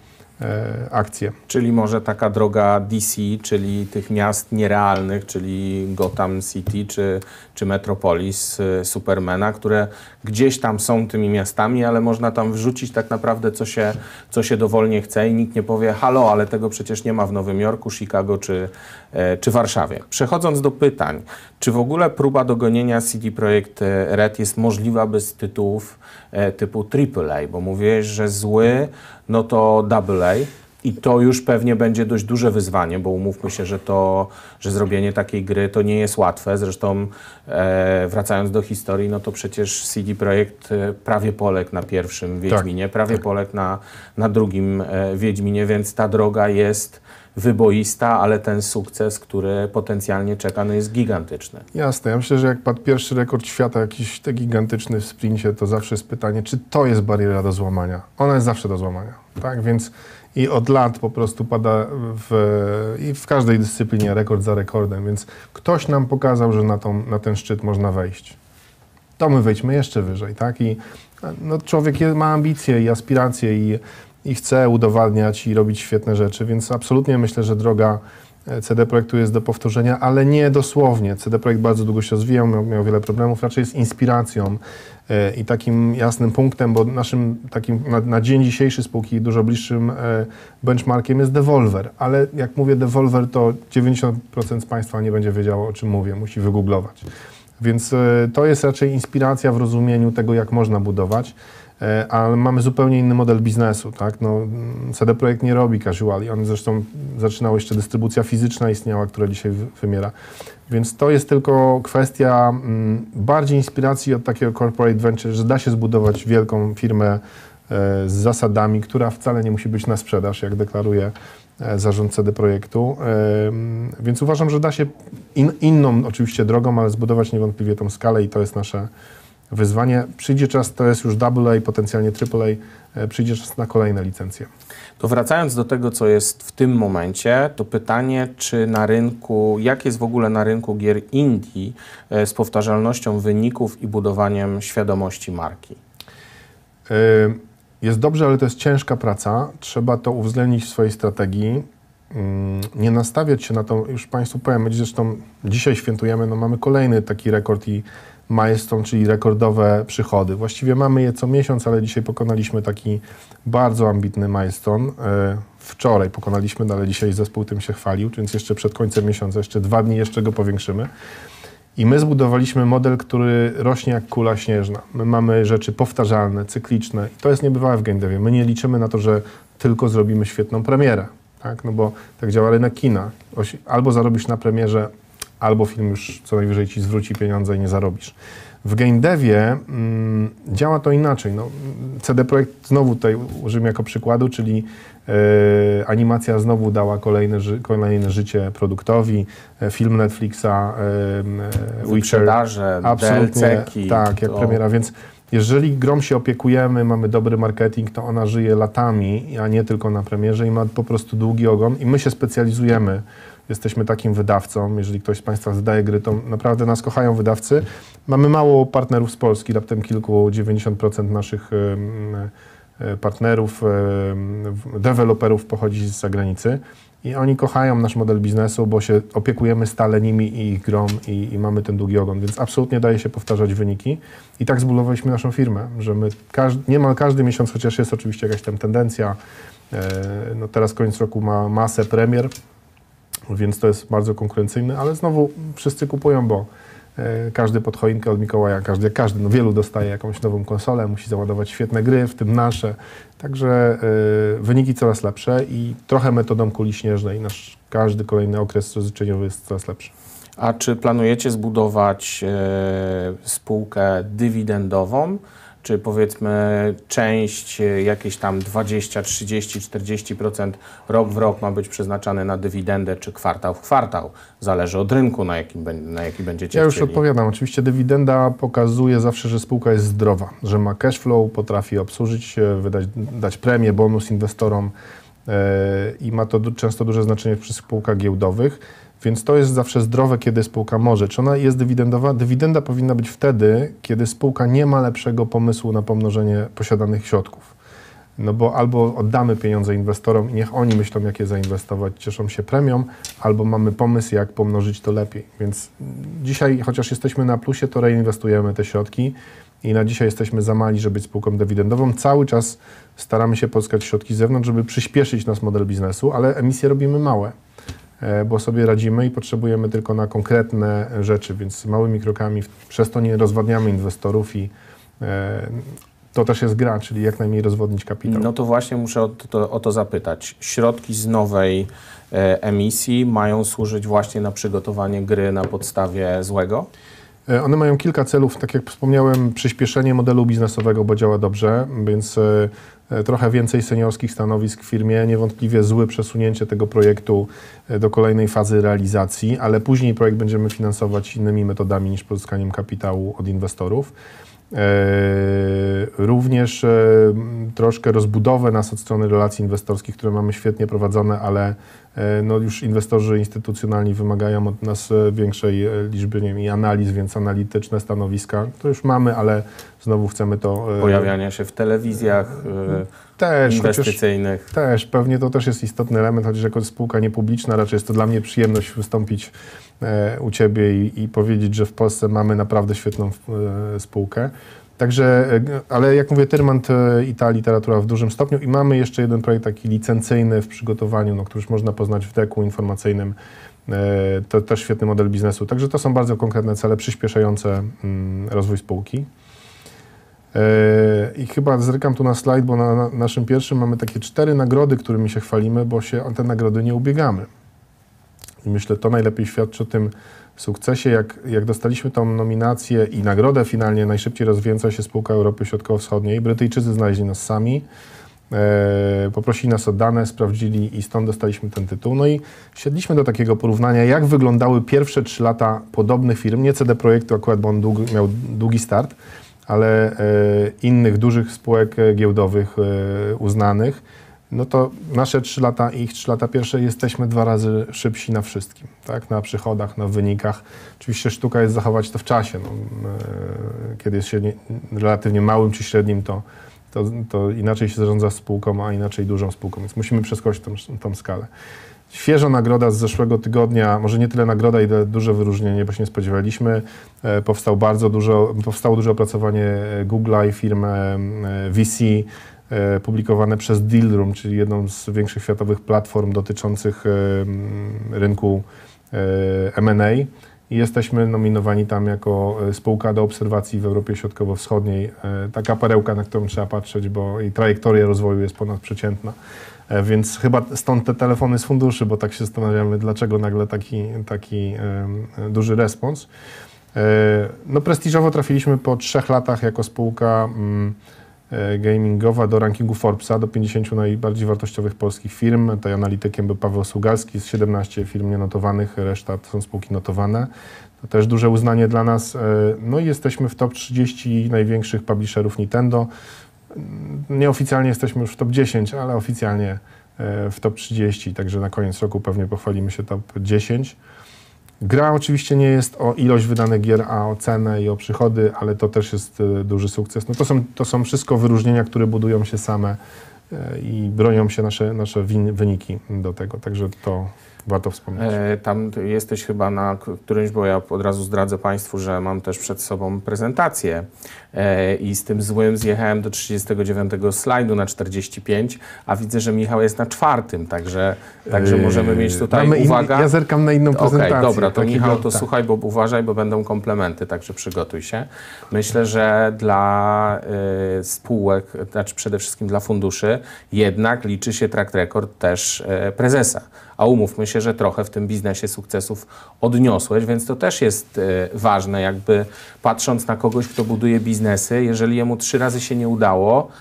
[SPEAKER 2] yy, akcję.
[SPEAKER 1] Czyli może taka droga DC, czyli tych miast nierealnych, czyli Gotham City czy, czy Metropolis y, Supermana, które gdzieś tam są tymi miastami, ale można tam wrzucić tak naprawdę co się, co się dowolnie chce i nikt nie powie halo, ale tego przecież nie ma w Nowym Jorku, Chicago czy, e, czy Warszawie. Przechodząc do pytań, czy w ogóle próba dogonienia CD Projekt e, Red jest możliwa bez tytułów e, typu AAA, bo mówiłeś, że zły, no to AA. I to już pewnie będzie dość duże wyzwanie, bo umówmy się, że to, że zrobienie takiej gry to nie jest łatwe. Zresztą e, wracając do historii, no to przecież CD Projekt e, prawie poległ na pierwszym Wiedźminie, prawie poległ na, na drugim e, Wiedźminie, więc ta droga jest wyboista, ale ten sukces, który potencjalnie czeka, no jest gigantyczny.
[SPEAKER 2] Jasne, ja myślę, że jak padł pierwszy rekord świata, jakiś tak gigantyczny w sprincie, to zawsze jest pytanie, czy to jest bariera do złamania. Ona jest zawsze do złamania, tak? Więc i od lat po prostu pada w, i w każdej dyscyplinie rekord za rekordem, więc ktoś nam pokazał, że na, tą, na ten szczyt można wejść. To my wejdźmy jeszcze wyżej, tak? I no, człowiek ma ambicje i aspiracje i, i chce udowadniać i robić świetne rzeczy, więc absolutnie myślę, że droga e, CD Projektu jest do powtórzenia, ale nie dosłownie. CD Projekt bardzo długo się rozwijał, miał, miał wiele problemów, raczej jest inspiracją e, i takim jasnym punktem, bo naszym takim na, na dzień dzisiejszy spółki dużo bliższym e, benchmarkiem jest Devolver, ale jak mówię Devolver, to 90% z Państwa nie będzie wiedziało, o czym mówię, musi wygooglować. Więc to jest raczej inspiracja w rozumieniu tego, jak można budować, ale mamy zupełnie inny model biznesu. Tak? No, mm, CD Projekt nie robi casuali. On zresztą zaczynał jeszcze dystrybucja fizyczna istniała, która dzisiaj wy- wymiera. Więc to jest tylko kwestia mm, bardziej inspiracji od takiego corporate venture, że da się zbudować wielką firmę e, z zasadami, która wcale nie musi być na sprzedaż, jak deklaruje e, zarząd CD Projektu. Em, Więc uważam, że da się in, inną oczywiście drogą, ale zbudować niewątpliwie tą skalę i to jest nasze wyzwanie. Przyjdzie czas, to jest już AA, potencjalnie AAA, e, przyjdzie czas na kolejne licencje.
[SPEAKER 1] To wracając do tego, co jest w tym momencie, to pytanie, czy na rynku, jak jest w ogóle na rynku gier indie e, z powtarzalnością wyników i budowaniem świadomości marki?
[SPEAKER 2] Y, Jest dobrze, ale to jest ciężka praca. Trzeba to uwzględnić w swojej strategii. Mm, Nie nastawiać się na to, już Państwu powiem, zresztą dzisiaj świętujemy, no mamy kolejny taki rekord i milestone, czyli rekordowe przychody. Właściwie mamy je co miesiąc, ale dzisiaj pokonaliśmy taki bardzo ambitny milestone. Y, Wczoraj pokonaliśmy, no ale dzisiaj zespół tym się chwalił, więc jeszcze przed końcem miesiąca, jeszcze dwa dni jeszcze go powiększymy. I my zbudowaliśmy model, który rośnie jak kula śnieżna. My mamy rzeczy powtarzalne, cykliczne i to jest niebywałe w game. My nie liczymy na to, że tylko zrobimy świetną premierę, tak? No bo tak działa rynek kina. Albo zarobisz na premierze, albo film już co najwyżej ci zwróci pieniądze i nie zarobisz. W game devie mm, działa to inaczej. No, CD Projekt znowu tutaj użyjmy jako przykładu, czyli e, animacja znowu dała kolejne, ży, kolejne życie produktowi. E, film Netflixa, e, Witcher, absolutnie tak, jak
[SPEAKER 1] to-
[SPEAKER 2] premiera, więc jeżeli grą się opiekujemy, mamy dobry marketing, to ona żyje latami, a nie tylko na premierze i ma po prostu długi ogon i my się specjalizujemy. Jesteśmy takim wydawcą. Jeżeli ktoś z Państwa wydaje gry, to naprawdę nas kochają wydawcy. Mamy mało partnerów z Polski, raptem kilku, 90% naszych e, partnerów, deweloperów pochodzi z zagranicy. I oni kochają nasz model biznesu, bo się opiekujemy stale nimi i ich grą i, i mamy ten długi ogon, więc absolutnie daje się powtarzać wyniki. I tak zbudowaliśmy naszą firmę, że my niemal każdy miesiąc, chociaż jest oczywiście jakaś tam tendencja, e, no teraz koniec roku ma masę premier, więc to jest bardzo konkurencyjne, ale znowu wszyscy kupują, bo e, każdy pod choinkę od Mikołaja, każdy, każdy, no wielu dostaje jakąś nową konsolę, musi załadować świetne gry, w tym nasze. Także e, wyniki coraz lepsze i trochę metodą kuli śnieżnej. Nasz każdy kolejny okres rozliczeniowy jest coraz lepszy.
[SPEAKER 1] A czy planujecie zbudować e, spółkę dywidendową? Czy powiedzmy część, e, jakieś tam 20, 30, 40% rok w rok ma być przeznaczane na dywidendę, czy kwartał w kwartał? Zależy od rynku, na, jakim, na jaki będziecie
[SPEAKER 2] Ja już
[SPEAKER 1] chcieli.
[SPEAKER 2] odpowiadam. Oczywiście dywidenda pokazuje zawsze, że spółka jest zdrowa, że ma cash flow, potrafi obsłużyć, wydać, dać premię, bonus inwestorom e, i ma to często duże znaczenie przy spółkach giełdowych, więc to jest zawsze zdrowe, kiedy spółka może. Czy ona jest dywidendowa? Dywidenda powinna być wtedy, kiedy spółka nie ma lepszego pomysłu na pomnożenie posiadanych środków. No bo albo oddamy pieniądze inwestorom i niech oni myślą, jak je zainwestować, cieszą się premią, albo mamy pomysł, jak pomnożyć to lepiej. Więc dzisiaj, chociaż jesteśmy na plusie, to reinwestujemy te środki i na dzisiaj jesteśmy za mali, żeby być spółką dywidendową. Cały czas staramy się pozyskać środki z zewnątrz, żeby przyspieszyć nasz model biznesu, ale emisje robimy małe, bo sobie radzimy i potrzebujemy tylko na konkretne rzeczy, więc małymi krokami, przez to nie rozwadniamy inwestorów i e, to też jest gra, czyli jak najmniej rozwodnić kapitał.
[SPEAKER 1] No to właśnie muszę o to, o to zapytać. Środki z nowej e, emisji mają służyć właśnie na przygotowanie gry na podstawie złego?
[SPEAKER 2] E, One mają kilka celów, tak jak wspomniałem, przyspieszenie modelu biznesowego, bo działa dobrze, więc e, e, trochę więcej seniorskich stanowisk w firmie, niewątpliwie złe przesunięcie tego projektu e, do kolejnej fazy realizacji, ale później projekt będziemy finansować innymi metodami niż pozyskaniem kapitału od inwestorów. E, Również e, troszkę rozbudowę nas od strony relacji inwestorskich, które mamy świetnie prowadzone, ale e, no już inwestorzy instytucjonalni wymagają od nas e, większej e, liczby nie wiem, analiz, więc analityczne stanowiska to już mamy, ale znowu chcemy to... e,
[SPEAKER 1] Pojawiania się w telewizjach e,
[SPEAKER 2] też, chociaż
[SPEAKER 1] inwestycyjnych.
[SPEAKER 2] też, pewnie to też jest istotny element, chociaż jako spółka niepubliczna raczej jest to dla mnie przyjemność wystąpić e, u Ciebie i, i powiedzieć, że w Polsce mamy naprawdę świetną e, spółkę. Także, e, ale jak mówię, Tyrmand e, i ta literatura w dużym stopniu i mamy jeszcze jeden projekt taki licencyjny w przygotowaniu, no, który już można poznać w deku informacyjnym. E, To też świetny model biznesu. Także to są bardzo konkretne cele przyspieszające mm, rozwój spółki. I chyba zrykam tu na slajd, bo na naszym pierwszym mamy takie cztery nagrody, którymi się chwalimy, bo się o te nagrody nie ubiegamy. I myślę, to najlepiej świadczy o tym sukcesie. Jak, jak dostaliśmy tą nominację i nagrodę finalnie najszybciej rozwijająca się spółka Europy Środkowo-Wschodniej, Brytyjczycy znaleźli nas sami, e, poprosili nas o dane, sprawdzili i stąd dostaliśmy ten tytuł. No i siedliśmy do takiego porównania, jak wyglądały pierwsze trzy lata podobnych firm, nie CD Projektu akurat, bo on miał długi start, ale e, innych dużych spółek e, giełdowych e, uznanych, no to nasze trzy lata i ich trzy lata pierwsze jesteśmy dwa razy szybsi na wszystkim, tak? Na przychodach, na wynikach. Oczywiście sztuka jest zachować to w czasie. No, e, kiedy jest się nie, relatywnie małym czy średnim, to, to, to inaczej się zarządza spółką, a inaczej dużą spółką, więc musimy przeskoczyć tą, tą skalę. Świeża nagroda z zeszłego tygodnia, może nie tyle nagroda, ile duże wyróżnienie, bo się nie spodziewaliśmy. E, powstał bardzo dużo, powstało duże opracowanie e, Google'a i firm e, VC publikowane przez Dealroom, czyli jedną z większych światowych platform dotyczących e, rynku e, M&A. I jesteśmy nominowani tam jako e, spółka do obserwacji w Europie Środkowo-Wschodniej. E, Taka perełka, na którą trzeba patrzeć, bo jej trajektoria rozwoju jest ponadprzeciętna. E, Więc chyba stąd te telefony z funduszy, bo tak się zastanawiamy, dlaczego nagle taki, taki duży respons. E, No prestiżowo trafiliśmy po trzech latach jako spółka mm, e, gamingowa do rankingu Forbesa, do 50 najbardziej wartościowych polskich firm. Tutaj analitykiem był Paweł Sugalski z 17 firm nienotowanych, reszta to są spółki notowane. To też duże uznanie dla nas. E, No i jesteśmy w top 30 największych publisherów Nintendo. Nieoficjalnie jesteśmy już w top 10, ale oficjalnie e, w top 30, także na koniec roku pewnie pochwalimy się top 10. Gra oczywiście nie jest o ilość wydanych gier, a o cenę i o przychody, ale to też jest e, duży sukces. No to, są, to są wszystko wyróżnienia, które budują się same e, i bronią się nasze, nasze win, wyniki do tego, także to warto wspomnieć.
[SPEAKER 1] E, Tam jesteś chyba na którymś, bo ja od razu zdradzę Państwu, że mam też przed sobą prezentację e, i z tym złym zjechałem do 39 slajdu na 45, a widzę, że Michał jest na czwartym, także, także możemy mieć tutaj,
[SPEAKER 2] Yy, Mamy in-
[SPEAKER 1] uwaga,
[SPEAKER 2] ja zerkam na inną
[SPEAKER 1] Okej,
[SPEAKER 2] prezentację.
[SPEAKER 1] dobra, to Michał, to
[SPEAKER 2] tak.
[SPEAKER 1] słuchaj, bo uważaj, bo będą komplementy, także przygotuj się. Myślę, że dla y, spółek, znaczy przede wszystkim dla funduszy, jednak liczy się track record też y, prezesa. A umówmy się, że trochę w tym biznesie sukcesów odniosłeś, więc to też jest y, ważne, jakby patrząc na kogoś, kto buduje biznesy, jeżeli jemu trzy razy się nie udało,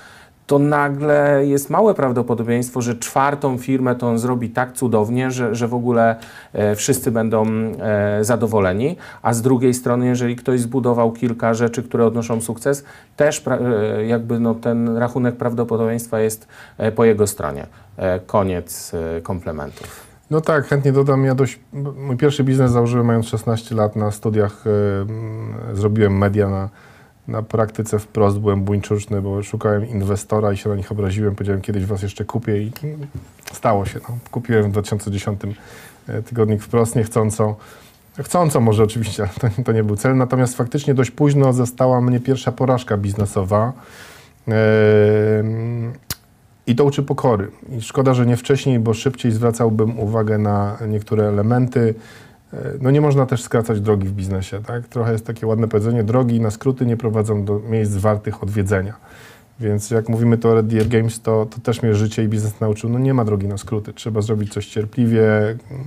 [SPEAKER 1] to nagle jest małe prawdopodobieństwo, że czwartą firmę to on zrobi tak cudownie, że, że w ogóle e, wszyscy będą e, zadowoleni, a z drugiej strony, jeżeli ktoś zbudował kilka rzeczy, które odnoszą sukces, też e, jakby no, ten rachunek prawdopodobieństwa jest e, po jego stronie. E, koniec e, komplementów.
[SPEAKER 2] No tak, chętnie dodam. Ja dość, mój pierwszy biznes założyłem mając 16 lat na studiach. zrobiłem media na, na praktyce wprost. Byłem buńczuczny, bo szukałem inwestora i się na nich obraziłem. Powiedziałem, kiedyś was jeszcze kupię i stało się. No. Kupiłem w 2010 e, tygodnik wprost niechcąco. Chcąco może oczywiście, to, to nie był cel. Natomiast faktycznie dość późno zastała mnie pierwsza porażka biznesowa. I to uczy pokory. I szkoda, że nie wcześniej, bo szybciej zwracałbym uwagę na niektóre elementy. No nie można też skracać drogi w biznesie, tak? Trochę jest takie ładne powiedzenie, drogi na skróty nie prowadzą do miejsc wartych odwiedzenia. Więc jak mówimy to o Red Deer Games, to, to też mnie życie i biznes nauczył, no nie ma drogi na skróty. Trzeba zrobić coś cierpliwie,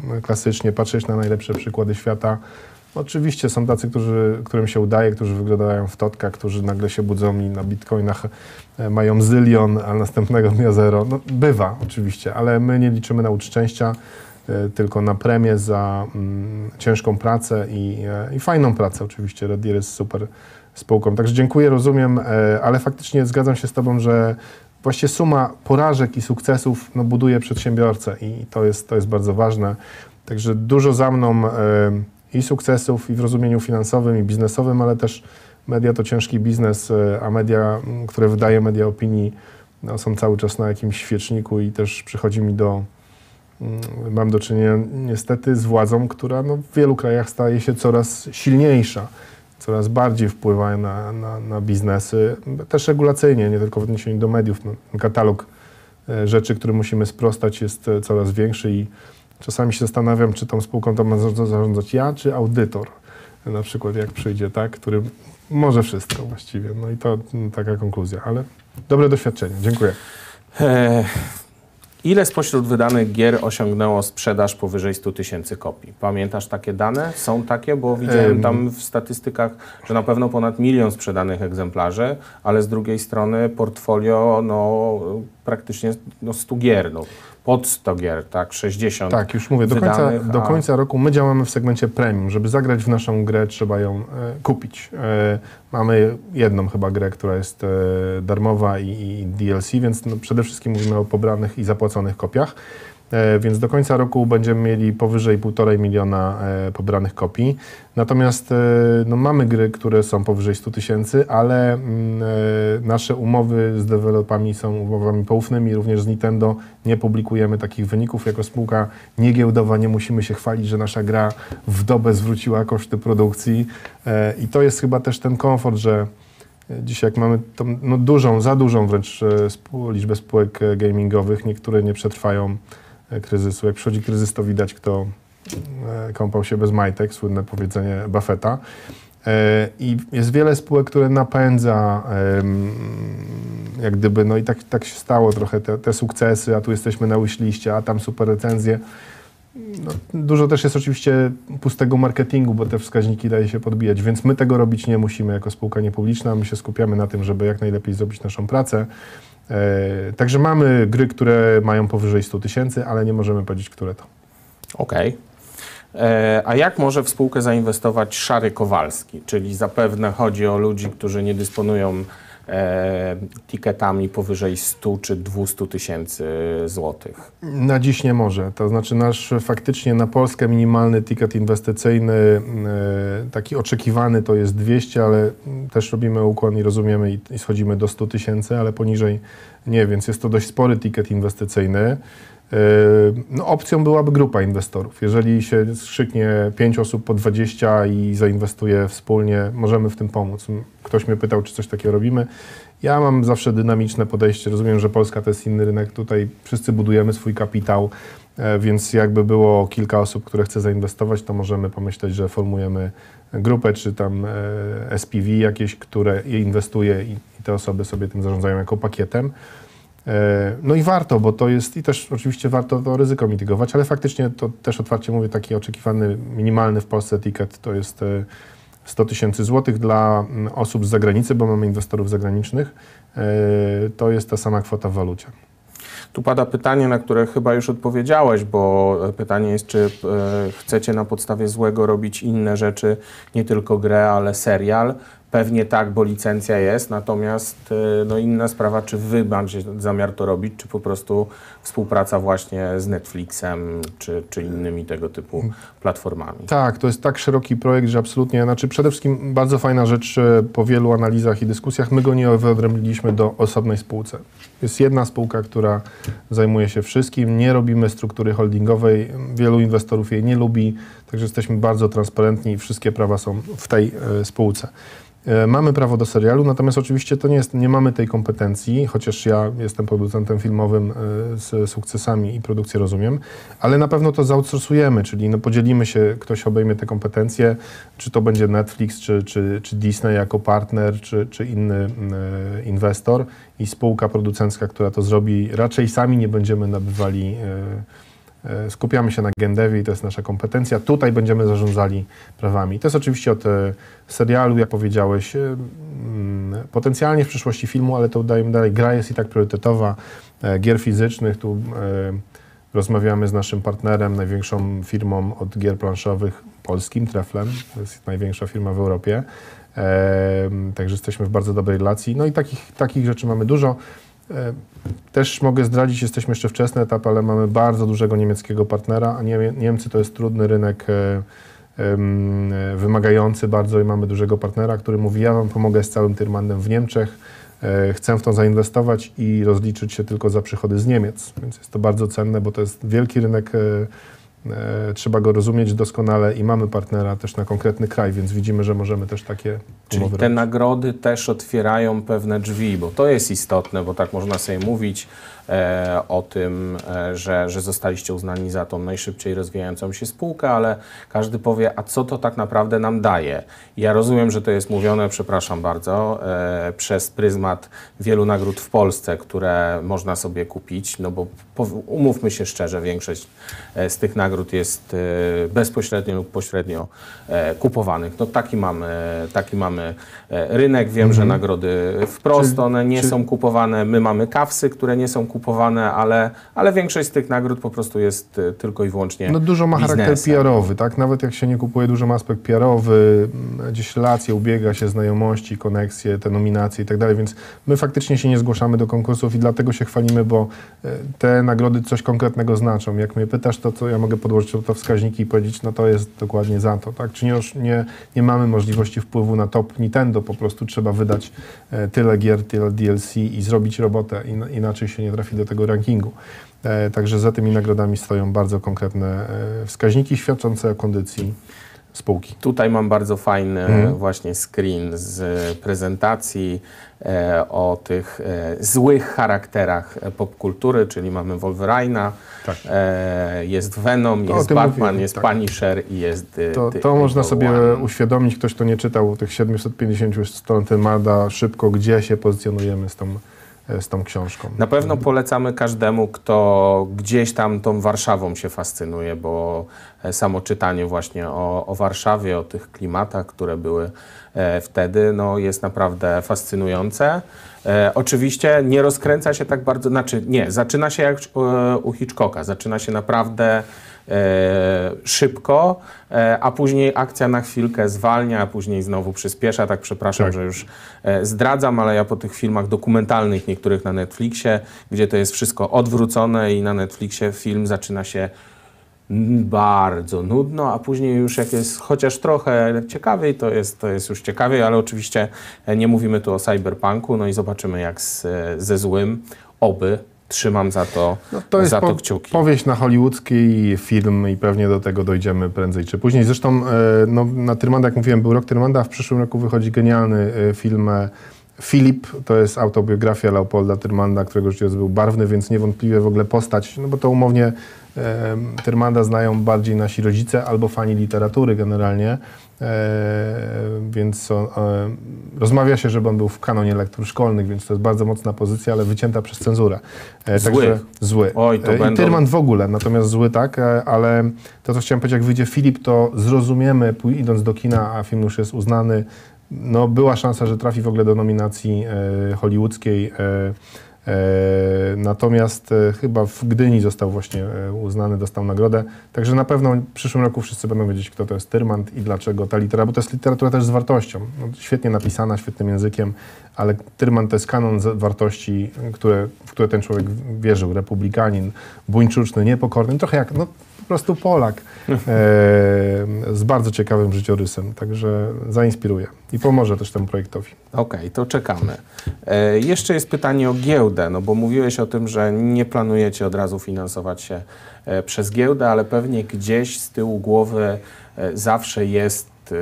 [SPEAKER 2] mm, klasycznie, patrzeć na najlepsze przykłady świata. Oczywiście są tacy, którzy, którym się udaje, którzy wyglądają w totka, którzy nagle się budzą i na bitcoinach e, mają zylion, a następnego dnia zero. No, bywa oczywiście, ale my nie liczymy na łód szczęścia, tylko na premię za mm, ciężką pracę i, e, i fajną pracę oczywiście. Red Deer jest super spółką. Także dziękuję, rozumiem, e, ale faktycznie zgadzam się z Tobą, że właściwie suma porażek i sukcesów no, buduje przedsiębiorcę i to jest, to jest bardzo ważne. Także dużo za mną e, i sukcesów, i w rozumieniu finansowym, i biznesowym, ale też media to ciężki biznes, e, a media, które wydaje media opinii, no, są cały czas na jakimś świeczniku i też przychodzi mi do, mam do czynienia niestety z władzą, która no, w wielu krajach staje się coraz silniejsza coraz bardziej wpływają na, na, na biznesy, też regulacyjnie, nie tylko w odniesieniu do mediów. No, katalog e, rzeczy, które musimy sprostać jest e, coraz większy i czasami się zastanawiam, czy tą spółką to ma zarządzać- ja, czy audytor, na przykład jak przyjdzie, tak, który może wszystko właściwie. No i to mm, taka konkluzja, ale dobre doświadczenie. Dziękuję.
[SPEAKER 1] E, ile spośród wydanych gier osiągnęło sprzedaż powyżej 100 tysięcy kopii? Pamiętasz takie dane? Są takie? Bo widziałem
[SPEAKER 2] Em.
[SPEAKER 1] tam w statystykach, że na pewno ponad milion sprzedanych egzemplarzy, ale z drugiej strony portfolio no, praktycznie no, 100 gier, no, pod 100 gier, tak, 60
[SPEAKER 2] Tak, już mówię, do końca,
[SPEAKER 1] wydanych,
[SPEAKER 2] do
[SPEAKER 1] a-
[SPEAKER 2] końca roku my działamy w segmencie premium. Żeby zagrać w naszą grę, trzeba ją e, kupić. E, mamy jedną chyba grę, która jest e, darmowa i, i DLC, więc no, przede wszystkim mówimy o pobranych i zapłaconych kopiach. E, więc do końca roku będziemy mieli powyżej 1,5 miliona e, pobranych kopii. Natomiast e, no, mamy gry, które są powyżej 100 tysięcy, ale mm, nasze umowy z deweloperami są umowami poufnymi, również z Nintendo nie publikujemy takich wyników. Jako spółka niegiełdowa nie musimy się chwalić, że nasza gra w dobę zwróciła koszty produkcji i to jest chyba też ten komfort, że Dzisiaj jak mamy tą no, dużą, za dużą wręcz liczbę spółek gamingowych, niektóre nie przetrwają kryzysu. Jak przychodzi kryzys, to widać, kto e, kąpał się bez majtek, słynne powiedzenie Buffetta. E, I jest wiele spółek, które napędza jak gdyby, no i tak, tak się stało trochę, te, te sukcesy, a tu jesteśmy na wishliste, a tam super recenzje. No, dużo też jest oczywiście pustego marketingu, bo te wskaźniki daje się podbijać, więc my tego robić nie musimy jako spółka niepubliczna. My się skupiamy na tym, żeby jak najlepiej zrobić naszą pracę. E, także mamy gry, które mają powyżej 100 tysięcy, ale nie możemy powiedzieć, które to.
[SPEAKER 1] Okej. E, A jak może w spółkę zainwestować Szary Kowalski? Czyli zapewne chodzi o ludzi, którzy nie dysponują e, tiketami powyżej 100 czy 200 tysięcy złotych.
[SPEAKER 2] Na dziś nie może. To znaczy nasz faktycznie na Polskę minimalny ticket inwestycyjny, e, taki oczekiwany to jest 200, ale też robimy ukłon i rozumiemy i, i schodzimy do 100 tysięcy, ale poniżej nie, więc jest to dość spory ticket inwestycyjny. E, No, opcją byłaby grupa inwestorów. Jeżeli się skrzyknie 5 osób po 20 i zainwestuje wspólnie, możemy w tym pomóc. Ktoś mnie pytał, czy coś takiego robimy. Ja mam zawsze dynamiczne podejście. Rozumiem, że Polska to jest inny rynek. Tutaj wszyscy budujemy swój kapitał, e, więc jakby było kilka osób, które chce zainwestować, to możemy pomyśleć, że formujemy grupę czy tam e, SPV jakieś, które je inwestuje i te osoby sobie tym zarządzają jako pakietem. E, No i warto, bo to jest, i też oczywiście warto to ryzyko mitygować, ale faktycznie to też otwarcie mówię, taki oczekiwany minimalny w Polsce ticket to jest e, 100 tysięcy złotych dla mm, osób z zagranicy, bo mamy inwestorów zagranicznych. E, To jest ta sama kwota w walucie.
[SPEAKER 1] Tu pada pytanie, na które chyba już odpowiedziałeś, bo e, pytanie jest, czy e, chcecie na podstawie złego robić inne rzeczy, nie tylko grę, ale serial. Pewnie tak, bo licencja jest, natomiast e, no inna sprawa, czy wy macie zamiar to robić, czy po prostu współpraca właśnie z Netflixem, czy, czy innymi tego typu platformami.
[SPEAKER 2] Tak, to jest tak szeroki projekt, że absolutnie, znaczy przede wszystkim bardzo fajna rzecz e, po wielu analizach i dyskusjach, my go nie wyodrębniliśmy do osobnej spółce. Jest jedna spółka, która zajmuje się wszystkim, nie robimy struktury holdingowej, wielu inwestorów jej nie lubi, także jesteśmy bardzo transparentni i wszystkie prawa są w tej e, spółce. E, Mamy prawo do serialu, natomiast oczywiście to nie jest, nie mamy tej kompetencji, chociaż ja jestem producentem filmowym e, z sukcesami i produkcję rozumiem, ale na pewno to zoutsourcujemy, czyli no podzielimy się, ktoś obejmie te kompetencje, czy to będzie Netflix, czy, czy, czy Disney jako partner, czy, czy inny e, inwestor i spółka producencka, która to zrobi. Raczej sami nie będziemy nabywali Skupiamy się na Gendewie i to jest nasza kompetencja. Tutaj będziemy zarządzali prawami. To jest oczywiście od e, serialu, jak powiedziałeś, e, mm, potencjalnie w przyszłości filmu, ale to dajemy dalej. Gra jest i tak priorytetowa. E, Gier fizycznych, tu e, rozmawiamy z naszym partnerem, największą firmą od gier planszowych polskim, Treflem. To jest największa firma w Europie. E, Także jesteśmy w bardzo dobrej relacji. No i takich, takich rzeczy mamy dużo. E, Też mogę zdradzić, jesteśmy jeszcze wczesny etap, ale mamy bardzo dużego niemieckiego partnera, a Niemcy to jest trudny rynek, e, e, wymagający bardzo i mamy dużego partnera, który mówi, ja Wam pomogę z całym Tyrmandem w Niemczech, chcę w to zainwestować i rozliczyć się tylko za przychody z Niemiec, więc jest to bardzo cenne, bo to jest wielki rynek, trzeba go rozumieć doskonale i mamy partnera też na konkretny kraj, więc widzimy, że możemy też takie
[SPEAKER 1] Czyli
[SPEAKER 2] umowy
[SPEAKER 1] te
[SPEAKER 2] robić.
[SPEAKER 1] nagrody też otwierają pewne drzwi, bo to jest istotne, bo tak można sobie mówić e, o tym, e, że, że zostaliście uznani za tą najszybciej rozwijającą się spółkę, ale każdy powie, a co to tak naprawdę nam daje? Ja rozumiem, że to jest mówione, przepraszam bardzo, e, przez pryzmat wielu nagród w Polsce, które można sobie kupić, no bo umówmy się szczerze, większość e, z tych nagród jest e, bezpośrednio lub pośrednio e, kupowanych. No taki mamy, taki mamy e, rynek. Wiem, że nagrody wprost,
[SPEAKER 2] Czy-
[SPEAKER 1] one nie
[SPEAKER 2] czy-
[SPEAKER 1] są kupowane. My mamy kawsy, które nie są kupowane, ale, ale większość z tych nagród po prostu jest e, tylko i wyłącznie
[SPEAKER 2] No dużo ma charakter
[SPEAKER 1] biznesem.
[SPEAKER 2] PR-owy, tak? Nawet jak się nie kupuje, dużo ma aspekt PR-owy, m, gdzieś relacje, ubiega się, znajomości, koneksje, te nominacje i tak dalej, więc my faktycznie się nie zgłaszamy do konkursów i dlatego się chwalimy, bo e, te nagrody coś konkretnego znaczą. Jak mnie pytasz, to co ja mogę podłożyć to wskaźniki i powiedzieć, no to jest dokładnie za to, tak? Czy nie, nie, nie mamy możliwości wpływu na top Nintendo, po prostu trzeba wydać e, tyle gier, tyle DLC i zrobić robotę, in, inaczej się nie trafi do tego rankingu. E, Także za tymi nagrodami stoją bardzo konkretne e, wskaźniki świadczące o kondycji spółki.
[SPEAKER 1] Tutaj mam bardzo fajny
[SPEAKER 2] Mhm.
[SPEAKER 1] właśnie screen z prezentacji e, o tych e, złych charakterach popkultury, czyli mamy Wolverine'a,
[SPEAKER 2] Tak.
[SPEAKER 1] e, jest Venom,
[SPEAKER 2] To
[SPEAKER 1] jest Batman,
[SPEAKER 2] mówiłem,
[SPEAKER 1] jest
[SPEAKER 2] tak.
[SPEAKER 1] Punisher i jest
[SPEAKER 2] To,
[SPEAKER 1] The
[SPEAKER 2] to można sobie
[SPEAKER 1] One.
[SPEAKER 2] uświadomić, ktoś, kto nie czytał tych 750 stron Tymada, szybko, gdzie się pozycjonujemy z tą, z tą książką.
[SPEAKER 1] Na pewno polecamy każdemu, kto gdzieś tam tą Warszawą się fascynuje, bo e, samo czytanie właśnie o, o Warszawie, o tych klimatach, które były e, wtedy, no, jest naprawdę fascynujące. E, oczywiście nie rozkręca się tak bardzo, znaczy nie, zaczyna się jak e, u Hitchcocka, zaczyna się naprawdę e, szybko, e, a później akcja na chwilkę zwalnia, a później znowu przyspiesza. Tak przepraszam,
[SPEAKER 2] Tak.
[SPEAKER 1] że już e, zdradzam, ale ja po tych filmach dokumentalnych, niektórych na Netflixie, gdzie to jest wszystko odwrócone i na Netflixie film zaczyna się bardzo nudno, a później już jak jest chociaż trochę ciekawiej, to jest, to jest już ciekawiej, ale oczywiście e, nie mówimy tu o cyberpunku, no i zobaczymy jak z, e, ze złym, oby, trzymam za to,
[SPEAKER 2] No, to jest
[SPEAKER 1] za to
[SPEAKER 2] po,
[SPEAKER 1] kciuki.
[SPEAKER 2] powieść na hollywoodzki film i pewnie do tego dojdziemy prędzej czy później. Zresztą e, no, na Tyrmanda, jak mówiłem, był rok Tyrmanda, a w przyszłym roku wychodzi genialny e, film e, Filip, to jest autobiografia Leopolda Tyrmanda, którego życiorys był barwny, więc niewątpliwie w ogóle postać, no bo to umownie Tyrmanda znają bardziej nasi rodzice albo fani literatury generalnie, e, więc e, rozmawia się, żeby on był w kanonie lektur szkolnych, więc to jest bardzo mocna pozycja, ale wycięta przez cenzurę. E,
[SPEAKER 1] Zły.
[SPEAKER 2] Także, zły.
[SPEAKER 1] Oj, to
[SPEAKER 2] I
[SPEAKER 1] będą-
[SPEAKER 2] Tyrman w ogóle, natomiast zły tak, ale to, co chciałem powiedzieć, jak wyjdzie Filip, to zrozumiemy, idąc do kina, a film już jest uznany, no była szansa, że trafi w ogóle do nominacji hollywoodzkiej. E, natomiast e, chyba w Gdyni został właśnie e, uznany, dostał nagrodę. Także na pewno w przyszłym roku wszyscy będą wiedzieć, kto to jest Tyrmand i dlaczego ta literatura, bo to jest literatura też z wartością. No, świetnie napisana, świetnym językiem, ale Tyrmand to jest kanon wartości, które, w które ten człowiek wierzył. Republikanin, buńczuczny, niepokorny, trochę jak no, po prostu Polak e, z bardzo ciekawym życiorysem. Także zainspiruje i pomoże też temu projektowi.
[SPEAKER 1] Okej, to czekamy. E, jeszcze jest pytanie o giełdę, no bo mówiłeś o tym, że nie planujecie od razu finansować się e, przez giełdę, ale pewnie gdzieś z tyłu głowy e, zawsze jest e,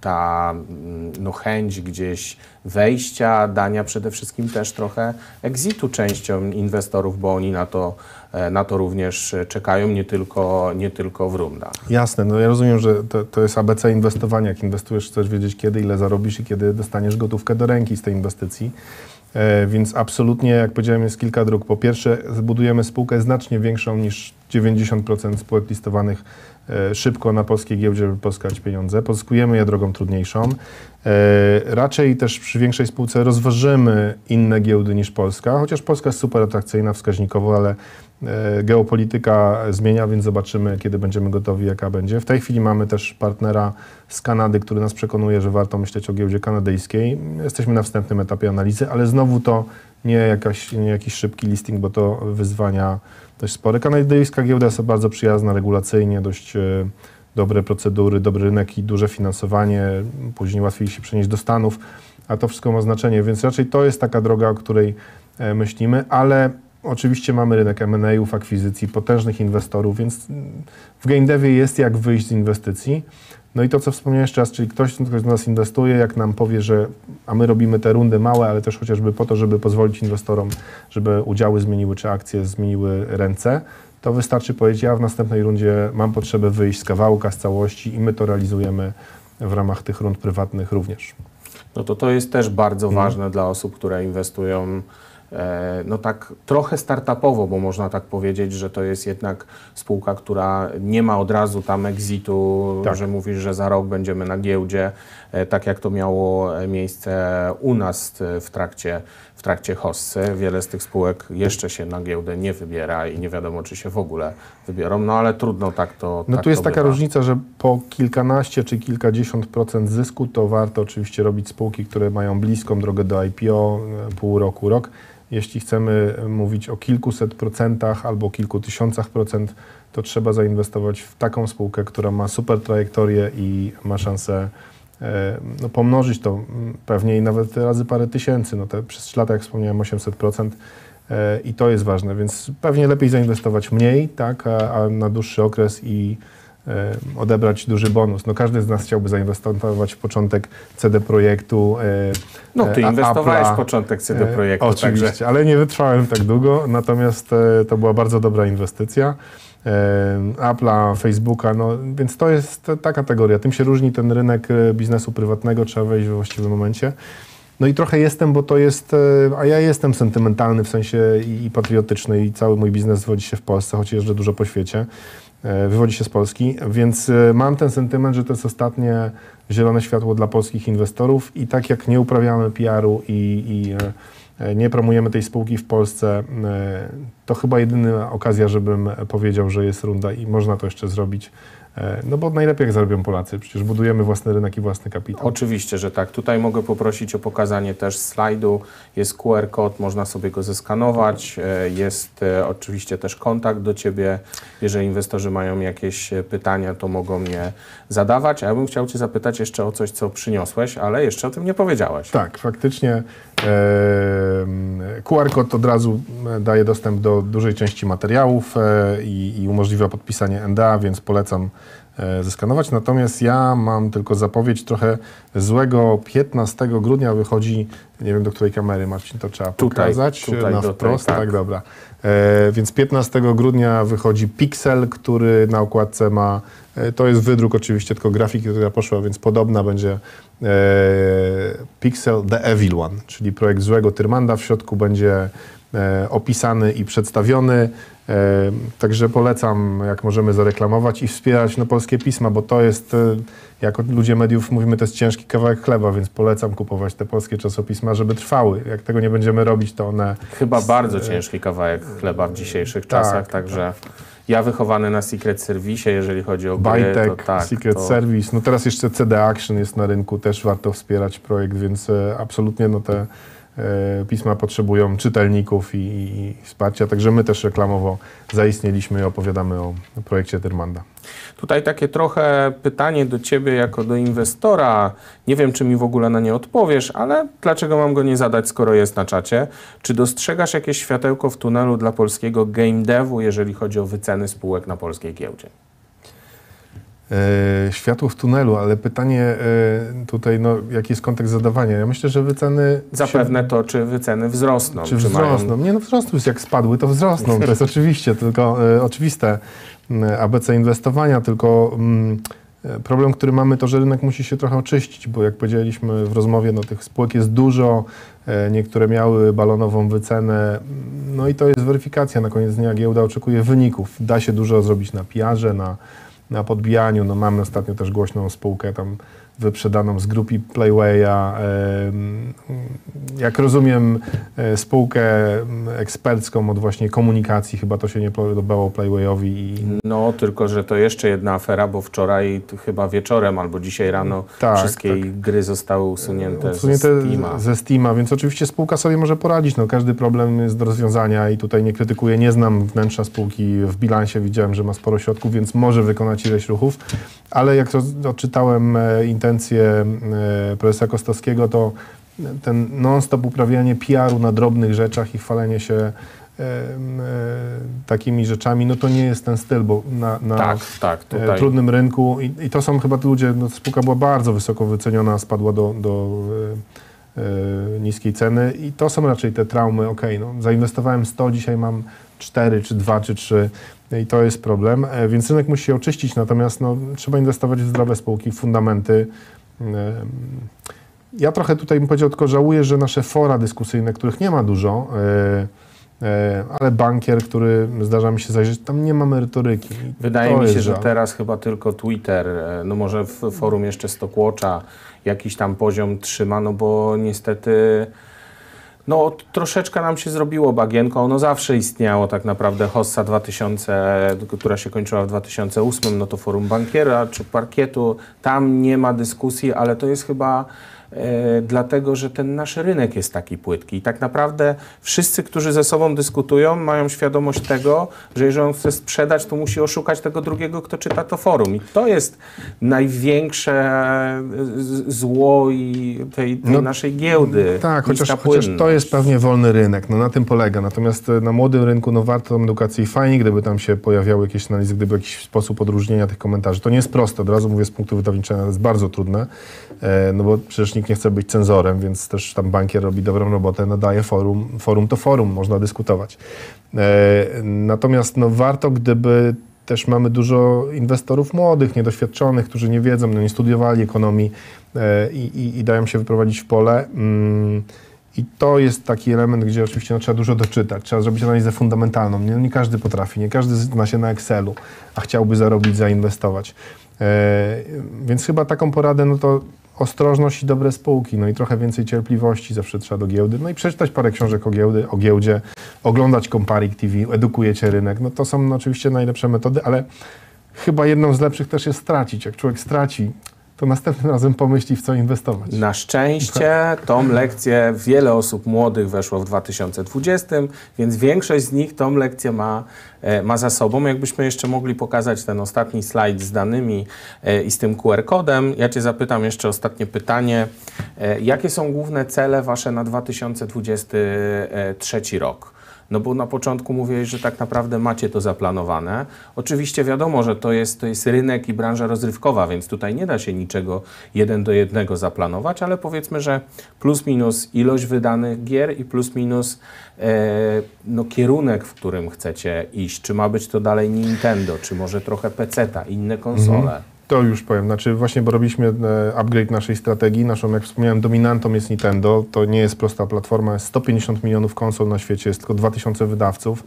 [SPEAKER 1] ta mm, no, chęć gdzieś wejścia, dania przede wszystkim też trochę exitu częścią inwestorów, bo oni na to, na to również czekają, nie tylko, nie tylko w rundach.
[SPEAKER 2] Jasne, no ja rozumiem, że to, to jest ABC inwestowania. Jak inwestujesz, chcesz wiedzieć kiedy, ile zarobisz i kiedy dostaniesz gotówkę do ręki z tej inwestycji. E, więc absolutnie, jak powiedziałem, jest kilka dróg. Po pierwsze, zbudujemy spółkę znacznie większą niż 90% spółek listowanych e, szybko na polskiej giełdzie, żeby pozyskać pieniądze. Pozyskujemy je drogą trudniejszą. E, raczej też przy większej spółce rozważymy inne giełdy niż Polska, chociaż Polska jest super atrakcyjna wskaźnikowo, ale e, geopolityka zmienia, więc zobaczymy, kiedy będziemy gotowi, jaka będzie. W tej chwili mamy też partnera z Kanady, który nas przekonuje, że warto myśleć o giełdzie kanadyjskiej. Jesteśmy na wstępnym etapie analizy, ale znowu to nie, jakaś, nie jakiś szybki listing, bo to wyzwania dość spore. Kanadyjska giełda jest bardzo przyjazna regulacyjnie, dość e, dobre procedury, dobry rynek i duże finansowanie. Później łatwiej się przenieść do Stanów, a to wszystko ma znaczenie, więc raczej to jest taka droga, o której e, myślimy, ale oczywiście mamy rynek M&A-ów, akwizycji, potężnych inwestorów, więc mm, w game devie jest jak wyjść z inwestycji. No i to, co wspomniałeś czas, czyli ktoś, ktoś z nas inwestuje, jak nam powie, że a my robimy te rundy małe, ale też chociażby po to, żeby pozwolić inwestorom, żeby udziały zmieniły, czy akcje zmieniły ręce, to wystarczy powiedzieć, ja w następnej rundzie mam potrzebę wyjść z kawałka, z całości i my to realizujemy w ramach tych rund prywatnych również.
[SPEAKER 1] No to to jest też bardzo ważne dla osób, które inwestują e, no tak trochę startupowo, bo można tak powiedzieć, że to jest jednak spółka, która nie ma od razu tam exitu,
[SPEAKER 2] Tak.
[SPEAKER 1] że mówisz, że za rok będziemy na giełdzie, e, tak jak to miało e, miejsce u nas w trakcie, trakcie Hossy. Wiele z tych spółek jeszcze się na giełdę nie wybiera i nie wiadomo, czy się w ogóle wybiorą, no ale trudno tak to
[SPEAKER 2] No
[SPEAKER 1] tak
[SPEAKER 2] tu jest taka
[SPEAKER 1] bywa.
[SPEAKER 2] różnica, że po kilkanaście czy kilkadziesiąt procent zysku to warto oczywiście robić spółki, które mają bliską drogę do IPO, e, pół roku, rok. Jeśli chcemy mówić o kilkuset procentach albo kilku tysiącach procent, to trzeba zainwestować w taką spółkę, która ma super trajektorię i ma szansę e, no, pomnożyć to mm, pewnie i nawet razy parę tysięcy. No te przez 3 lata, jak wspomniałem, 800%. E, I to jest ważne, więc pewnie lepiej zainwestować mniej, tak, a, a na dłuższy okres i e, odebrać duży bonus. No każdy z nas chciałby zainwestować w początek CD Projektu. E,
[SPEAKER 1] No ty
[SPEAKER 2] e,
[SPEAKER 1] inwestowałeś w początek CD
[SPEAKER 2] E,
[SPEAKER 1] Projektu,
[SPEAKER 2] Oczywiście,
[SPEAKER 1] także
[SPEAKER 2] ale nie wytrwałem tak długo, natomiast e, to była bardzo dobra inwestycja. Apple'a, Facebooka, no więc to jest ta kategoria. Tym się różni ten rynek e, biznesu prywatnego, trzeba wejść we właściwym momencie. No i trochę jestem, bo to jest, e, a ja jestem sentymentalny w sensie i, patriotyczny i cały mój biznes wywodzi się w Polsce, choć jeżdżę dużo po świecie, e, wywodzi się z Polski, więc mam ten sentyment, że to jest ostatnie zielone światło dla polskich inwestorów i tak jak nie uprawiamy PR-u i, i nie promujemy tej spółki w Polsce, e, to chyba jedyna okazja, żebym powiedział, że jest runda i można to jeszcze zrobić. E, No bo najlepiej jak zarobią Polacy, przecież budujemy własny rynek i własny kapitał.
[SPEAKER 1] Oczywiście, że tak. Tutaj mogę poprosić o pokazanie też slajdu. Jest QR kod, można sobie go zeskanować. E, Jest e, oczywiście też kontakt do Ciebie. Jeżeli inwestorzy mają jakieś e, pytania, to mogą je zadawać. A ja bym chciał Cię zapytać jeszcze o coś, co przyniosłeś, ale jeszcze o tym nie powiedziałeś.
[SPEAKER 2] Tak, faktycznie QR kod od razu e, daje dostęp do dużej części materiałów e, i, i umożliwia podpisanie NDA, więc polecam e, zeskanować. Natomiast ja mam tylko zapowiedź trochę złego. 15 grudnia wychodzi, nie wiem do której kamery Marcin to trzeba
[SPEAKER 1] Tutaj,
[SPEAKER 2] pokazać,
[SPEAKER 1] tutaj
[SPEAKER 2] na
[SPEAKER 1] do tej,
[SPEAKER 2] wprost,
[SPEAKER 1] tak.
[SPEAKER 2] tak dobra. E, więc 15 grudnia wychodzi Pixel, który na okładce ma, to jest wydruk oczywiście, tylko grafiki, która poszła, więc podobna będzie e, Pixel The Evil One, czyli projekt złego Tyrmanda. W środku będzie e, opisany i przedstawiony. E, także polecam, jak możemy zareklamować i wspierać no, polskie pisma, bo to jest, e, jako ludzie mediów mówimy, to jest ciężki kawałek chleba, więc polecam kupować te polskie czasopisma, żeby trwały. Jak tego nie będziemy robić, to one
[SPEAKER 1] Chyba bardzo ciężki kawałek chleba w dzisiejszych czasach,
[SPEAKER 2] tak,
[SPEAKER 1] także ja wychowany na Secret Service, jeżeli chodzi o gry, to tak.
[SPEAKER 2] Secret
[SPEAKER 1] to...
[SPEAKER 2] Service. No teraz jeszcze CD Action jest na rynku, też warto wspierać projekt, więc e, absolutnie no te pisma potrzebują czytelników i, i, i wsparcia, także my też reklamowo zaistnieliśmy i opowiadamy o projekcie Tyrmanda.
[SPEAKER 1] Tutaj takie trochę pytanie do Ciebie jako do inwestora. Nie wiem, czy mi w ogóle na nie odpowiesz, ale dlaczego mam go nie zadać, skoro jest na czacie? Czy dostrzegasz jakieś światełko w tunelu dla polskiego game devu, jeżeli chodzi o wyceny spółek na polskiej giełdzie?
[SPEAKER 2] E, światło w tunelu, ale pytanie e, tutaj, no, jaki jest kontekst zadawania? Ja myślę, że wyceny...
[SPEAKER 1] Zapewne to, czy wyceny wzrosną.
[SPEAKER 2] Czy wzrosną? Nie no, wzrosną. Jak spadły, to wzrosną. To jest oczywiście, tylko e, oczywiste mm, ABC inwestowania, tylko mm, problem, który mamy, to że rynek musi się trochę oczyścić, bo jak powiedzieliśmy w rozmowie, no tych spółek jest dużo, e, niektóre miały balonową wycenę, no i to jest weryfikacja. Na koniec dnia giełda oczekuje wyników. Da się dużo zrobić na PR-ze, na, na podbijaniu. No mamy ostatnio też głośną spółkę tam wyprzedaną z grupy Playwaya. Jak rozumiem, e, spółkę ekspercką od właśnie komunikacji, chyba to się nie podobało Playwayowi i
[SPEAKER 1] No, tylko że to jeszcze jedna afera, bo wczoraj chyba wieczorem albo dzisiaj rano
[SPEAKER 2] Tak,
[SPEAKER 1] wszystkie gry zostały usunięte,
[SPEAKER 2] odsunięte
[SPEAKER 1] ze Steama.
[SPEAKER 2] ze Steama, więc oczywiście spółka sobie może poradzić. No, każdy problem jest do rozwiązania i tutaj nie krytykuję, nie znam wnętrza spółki w bilansie, widziałem, że ma sporo środków, więc może wykonać ileś ruchów, ale jak odczytałem e, intencje e, prezesa Kostowskiego, to ten non-stop uprawianie PR-u na drobnych rzeczach i chwalenie się e, e, takimi rzeczami, no to nie jest ten styl, bo na, na
[SPEAKER 1] Tak, tak,
[SPEAKER 2] trudnym rynku i, i to są chyba ludzie, no, spółka była bardzo wysoko wyceniona, spadła do, do niskiej ceny i to są raczej te traumy, ok, no, zainwestowałem 100, dzisiaj mam 4, czy 2, czy 3 i to jest problem, e, więc rynek musi się oczyścić, natomiast no, trzeba inwestować w zdrowe spółki, fundamenty. Em, Ja trochę tutaj bym powiedział, tylko żałuję, że nasze fora dyskusyjne, których nie ma dużo, e, e, ale bankier, który zdarza mi się zajrzeć, tam nie ma merytoryki.
[SPEAKER 1] Wydaje mi się, że teraz chyba tylko Twitter, e, no może w forum jeszcze Stockwatcha jakiś tam poziom trzyma, no bo niestety no troszeczkę nam się zrobiło bagienko, ono zawsze istniało tak naprawdę, Hossa 2000, która się kończyła w 2008, no to forum bankiera czy parkietu, tam nie ma dyskusji, ale to jest chyba dlatego, że ten nasz rynek jest taki płytki i tak naprawdę wszyscy, którzy ze sobą dyskutują, mają świadomość tego, że jeżeli on chce sprzedać, to musi oszukać tego drugiego, kto czyta to forum i to jest największe e, zło i tej, tej
[SPEAKER 2] No,
[SPEAKER 1] naszej giełdy.
[SPEAKER 2] Tak, chociaż, chociaż to jest pewnie wolny rynek, no na tym polega. Natomiast e, na młodym rynku, no warto tą edukację i fajnie, gdyby tam się pojawiały jakieś analizy, gdyby jakiś sposób odróżnienia tych komentarzy. To nie jest proste, od razu mówię z punktu wydawniczego, to jest bardzo trudne, e, no bo przecież nikt nie chce być cenzorem, więc też tam bankier robi dobrą robotę, nadaje forum, forum to forum, można dyskutować. E, natomiast no warto, gdyby też mamy dużo inwestorów młodych, niedoświadczonych, którzy nie wiedzą, no nie studiowali ekonomii e, i, i, i dają się wyprowadzić w pole. Mm, I to jest taki element, gdzie oczywiście no, trzeba dużo doczytać, trzeba zrobić analizę fundamentalną. Nie, nie każdy potrafi, nie każdy zna się na Excelu, a chciałby zarobić, zainwestować. E, więc chyba taką poradę, no to ostrożność i dobre spółki, no i trochę więcej cierpliwości zawsze trzeba do giełdy, no i przeczytać parę książek o, giełdy, o giełdzie, oglądać Comparik TV, edukujecie rynek, no to są no, oczywiście najlepsze metody, ale chyba jedną z lepszych też jest stracić. Jak człowiek straci, to następnym razem pomyśli, w co inwestować.
[SPEAKER 1] Na szczęście tą lekcję wiele osób młodych weszło w 2020, więc większość z nich tą lekcję ma, e, ma za sobą. Jakbyśmy jeszcze mogli pokazać ten ostatni slajd z danymi e, i z tym QR-kodem. Ja Cię zapytam jeszcze ostatnie pytanie. E, Jakie są główne cele Wasze na 2023 rok? No bo na początku mówiłeś, że tak naprawdę macie to zaplanowane. Oczywiście wiadomo, że to jest, to jest rynek i branża rozrywkowa, więc tutaj nie da się niczego jeden do jednego zaplanować, ale powiedzmy, że plus minus ilość wydanych gier i plus minus e, no, kierunek, w którym chcecie iść. Czy ma być to dalej Nintendo, czy może trochę PC-ta, inne konsole.
[SPEAKER 2] To już powiem. Znaczy właśnie, bo robiliśmy e, upgrade naszej strategii. Naszą, jak wspomniałem, dominantą jest Nintendo. To nie jest prosta platforma. Jest 150 milionów konsol na świecie, jest tylko 2000 wydawców.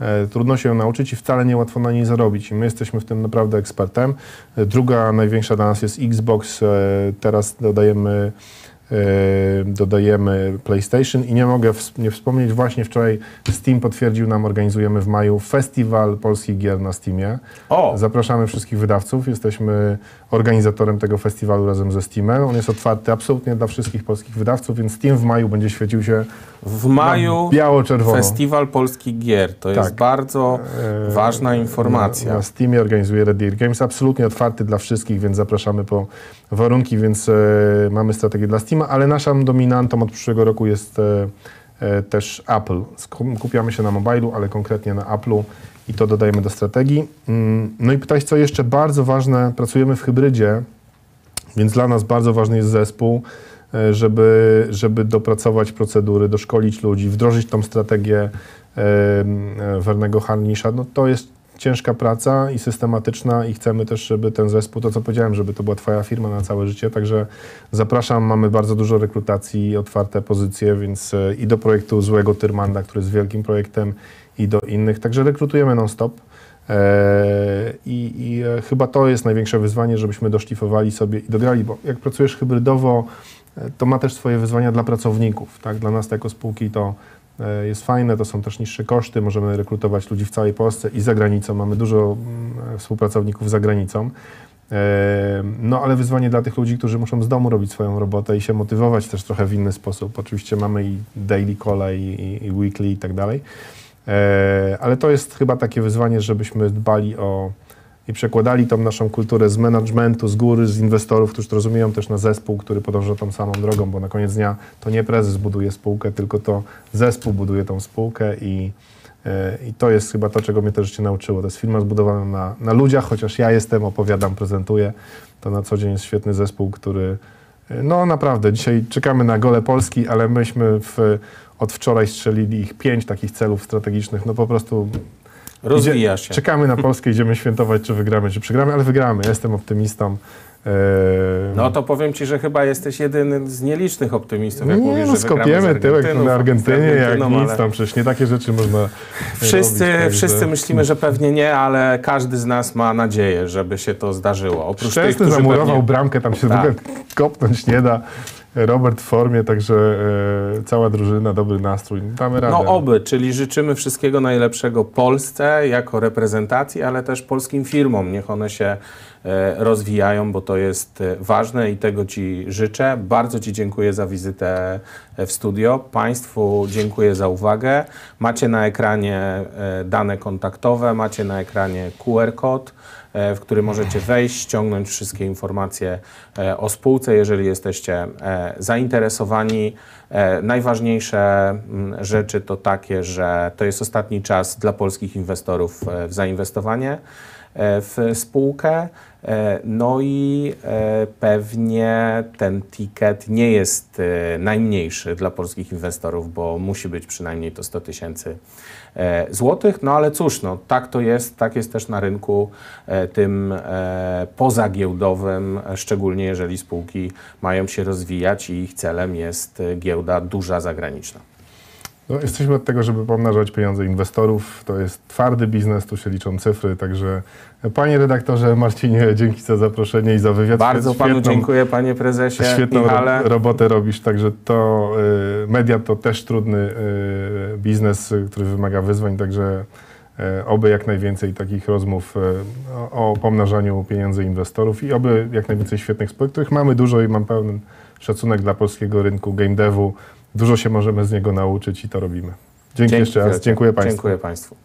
[SPEAKER 2] E, trudno się ją nauczyć i wcale nie łatwo na niej zarobić. I my jesteśmy w tym naprawdę ekspertem. E, druga największa dla nas jest Xbox. Teraz dodajemy dodajemy PlayStation i nie mogę nie wspomnieć, właśnie wczoraj Steam potwierdził nam, organizujemy w maju festiwal polskich gier na Steamie.
[SPEAKER 1] O,
[SPEAKER 2] Zapraszamy wszystkich wydawców. Jesteśmy organizatorem tego festiwalu razem ze Steamem. On jest otwarty absolutnie dla wszystkich polskich wydawców, więc Steam w maju będzie świecił się
[SPEAKER 1] w maju
[SPEAKER 2] biało-czerwono.
[SPEAKER 1] Festiwal Polskich Gier. To jest
[SPEAKER 2] Tak.
[SPEAKER 1] bardzo
[SPEAKER 2] E,
[SPEAKER 1] ważna informacja.
[SPEAKER 2] Na, na Steamie organizuje Red Deer Games, absolutnie otwarty dla wszystkich, więc zapraszamy po warunki, więc e, mamy strategię dla Steama, ale naszą dominantą od przyszłego roku jest e, e, też Apple. Sku- Skupiamy się na mobilu, ale konkretnie na Apple'u i to dodajemy do strategii. Mm, No i pytałeś, co jeszcze bardzo ważne, pracujemy w hybrydzie, więc dla nas bardzo ważny jest zespół, żeby, żeby dopracować procedury, doszkolić ludzi, wdrożyć tą strategię Wernego Harnisza. No to jest ciężka praca i systematyczna i chcemy też, żeby ten zespół, to co powiedziałem, żeby to była Twoja firma na całe życie, także zapraszam, mamy bardzo dużo rekrutacji, otwarte pozycje, więc e, i do projektu Złego Tyrmanda, który jest wielkim projektem i do innych, także rekrutujemy non-stop. E, I, I e, chyba to jest największe wyzwanie, żebyśmy doszlifowali sobie i dograli, bo jak pracujesz hybrydowo, to ma też swoje wyzwania dla pracowników. Tak? Dla nas jako spółki to jest fajne, to są też niższe koszty, możemy rekrutować ludzi w całej Polsce i za granicą. Mamy dużo mm, współpracowników za granicą. E, No ale wyzwanie dla tych ludzi, którzy muszą z domu robić swoją robotę i się motywować też trochę w inny sposób. Oczywiście mamy i daily call, i, i, weekly i tak dalej. E, Ale to jest chyba takie wyzwanie, żebyśmy dbali o i przekładali tą naszą kulturę z managementu, z góry, z inwestorów, którzy to rozumieją też na zespół, który podąża tą samą drogą, bo na koniec dnia to nie prezes buduje spółkę, tylko to zespół buduje tą spółkę i, e, i to jest chyba to, czego mnie też życie nauczyło. To jest firma zbudowana na, na ludziach, chociaż ja jestem, opowiadam, prezentuję, to na co dzień jest świetny zespół, który e, no naprawdę, dzisiaj czekamy na gole Polski, ale myśmy w, od wczoraj strzelili ich pięć takich celów strategicznych, no po prostu
[SPEAKER 1] Rozwija się.
[SPEAKER 2] Czekamy na Polskę, idziemy świętować, czy wygramy, czy przegramy, ale wygramy. Jestem optymistą.
[SPEAKER 1] No to powiem Ci, że chyba jesteś jeden z nielicznych optymistów, jak
[SPEAKER 2] nie,
[SPEAKER 1] mówisz,
[SPEAKER 2] no
[SPEAKER 1] że
[SPEAKER 2] skopiemy tyłek na Argentynie, jak
[SPEAKER 1] Argentyną,
[SPEAKER 2] nic
[SPEAKER 1] ale
[SPEAKER 2] tam, przecież nie takie rzeczy można
[SPEAKER 1] Wszyscy,
[SPEAKER 2] robić. także-
[SPEAKER 1] wszyscy myślimy, że pewnie nie, ale każdy z nas ma nadzieję, żeby się to zdarzyło. Oprócz tych,
[SPEAKER 2] Szczęsny
[SPEAKER 1] którzy
[SPEAKER 2] zamurował
[SPEAKER 1] pewnie...
[SPEAKER 2] bramkę, tam się w
[SPEAKER 1] Tak.
[SPEAKER 2] ogóle kopnąć nie da. Robert w formie, także e, cała drużyna, dobry nastrój. Damy radę.
[SPEAKER 1] No oby, czyli życzymy wszystkiego najlepszego Polsce jako reprezentacji, ale też polskim firmom. Niech one się e, rozwijają, bo to jest e, ważne i tego Ci życzę. Bardzo Ci dziękuję za wizytę e, w studio. Państwu dziękuję za uwagę. Macie na ekranie e, dane kontaktowe, macie na ekranie QR kod w który możecie wejść, ściągnąć wszystkie informacje e, o spółce, jeżeli jesteście e, zainteresowani. E, Najważniejsze mm, rzeczy to takie, że to jest ostatni czas dla polskich inwestorów e, w zainwestowanie e, w spółkę. E, No i e, pewnie ten ticket nie jest e, najmniejszy dla polskich inwestorów, bo musi być przynajmniej to 100 tysięcy e, złotych. No ale cóż, no, tak to jest, tak jest też na rynku e, tym e, pozagiełdowym, e, szczególnie jeżeli spółki mają się rozwijać i ich celem jest e, giełda duża zagraniczna.
[SPEAKER 2] No, jesteśmy od tego, żeby pomnażać pieniądze inwestorów. To jest twardy biznes, tu się liczą cyfry, także e, panie redaktorze Marcinie, dzięki za zaproszenie i za wywiad.
[SPEAKER 1] Bardzo panu
[SPEAKER 2] Świetną-
[SPEAKER 1] dziękuję, panie prezesie.
[SPEAKER 2] Świetną
[SPEAKER 1] Michale.
[SPEAKER 2] ro- robotę robisz, także to y, media to też trudny y, biznes, który wymaga wyzwań, także oby jak najwięcej takich rozmów o, o pomnażaniu pieniędzy inwestorów i oby jak najwięcej świetnych spółek, których mamy dużo i mam pełen szacunek dla polskiego rynku game devu. Dużo się możemy z niego nauczyć i to robimy. Dzięki,
[SPEAKER 1] Dzięki
[SPEAKER 2] jeszcze raz. Dziękuję Państwu.
[SPEAKER 1] Dziękuję Państwu.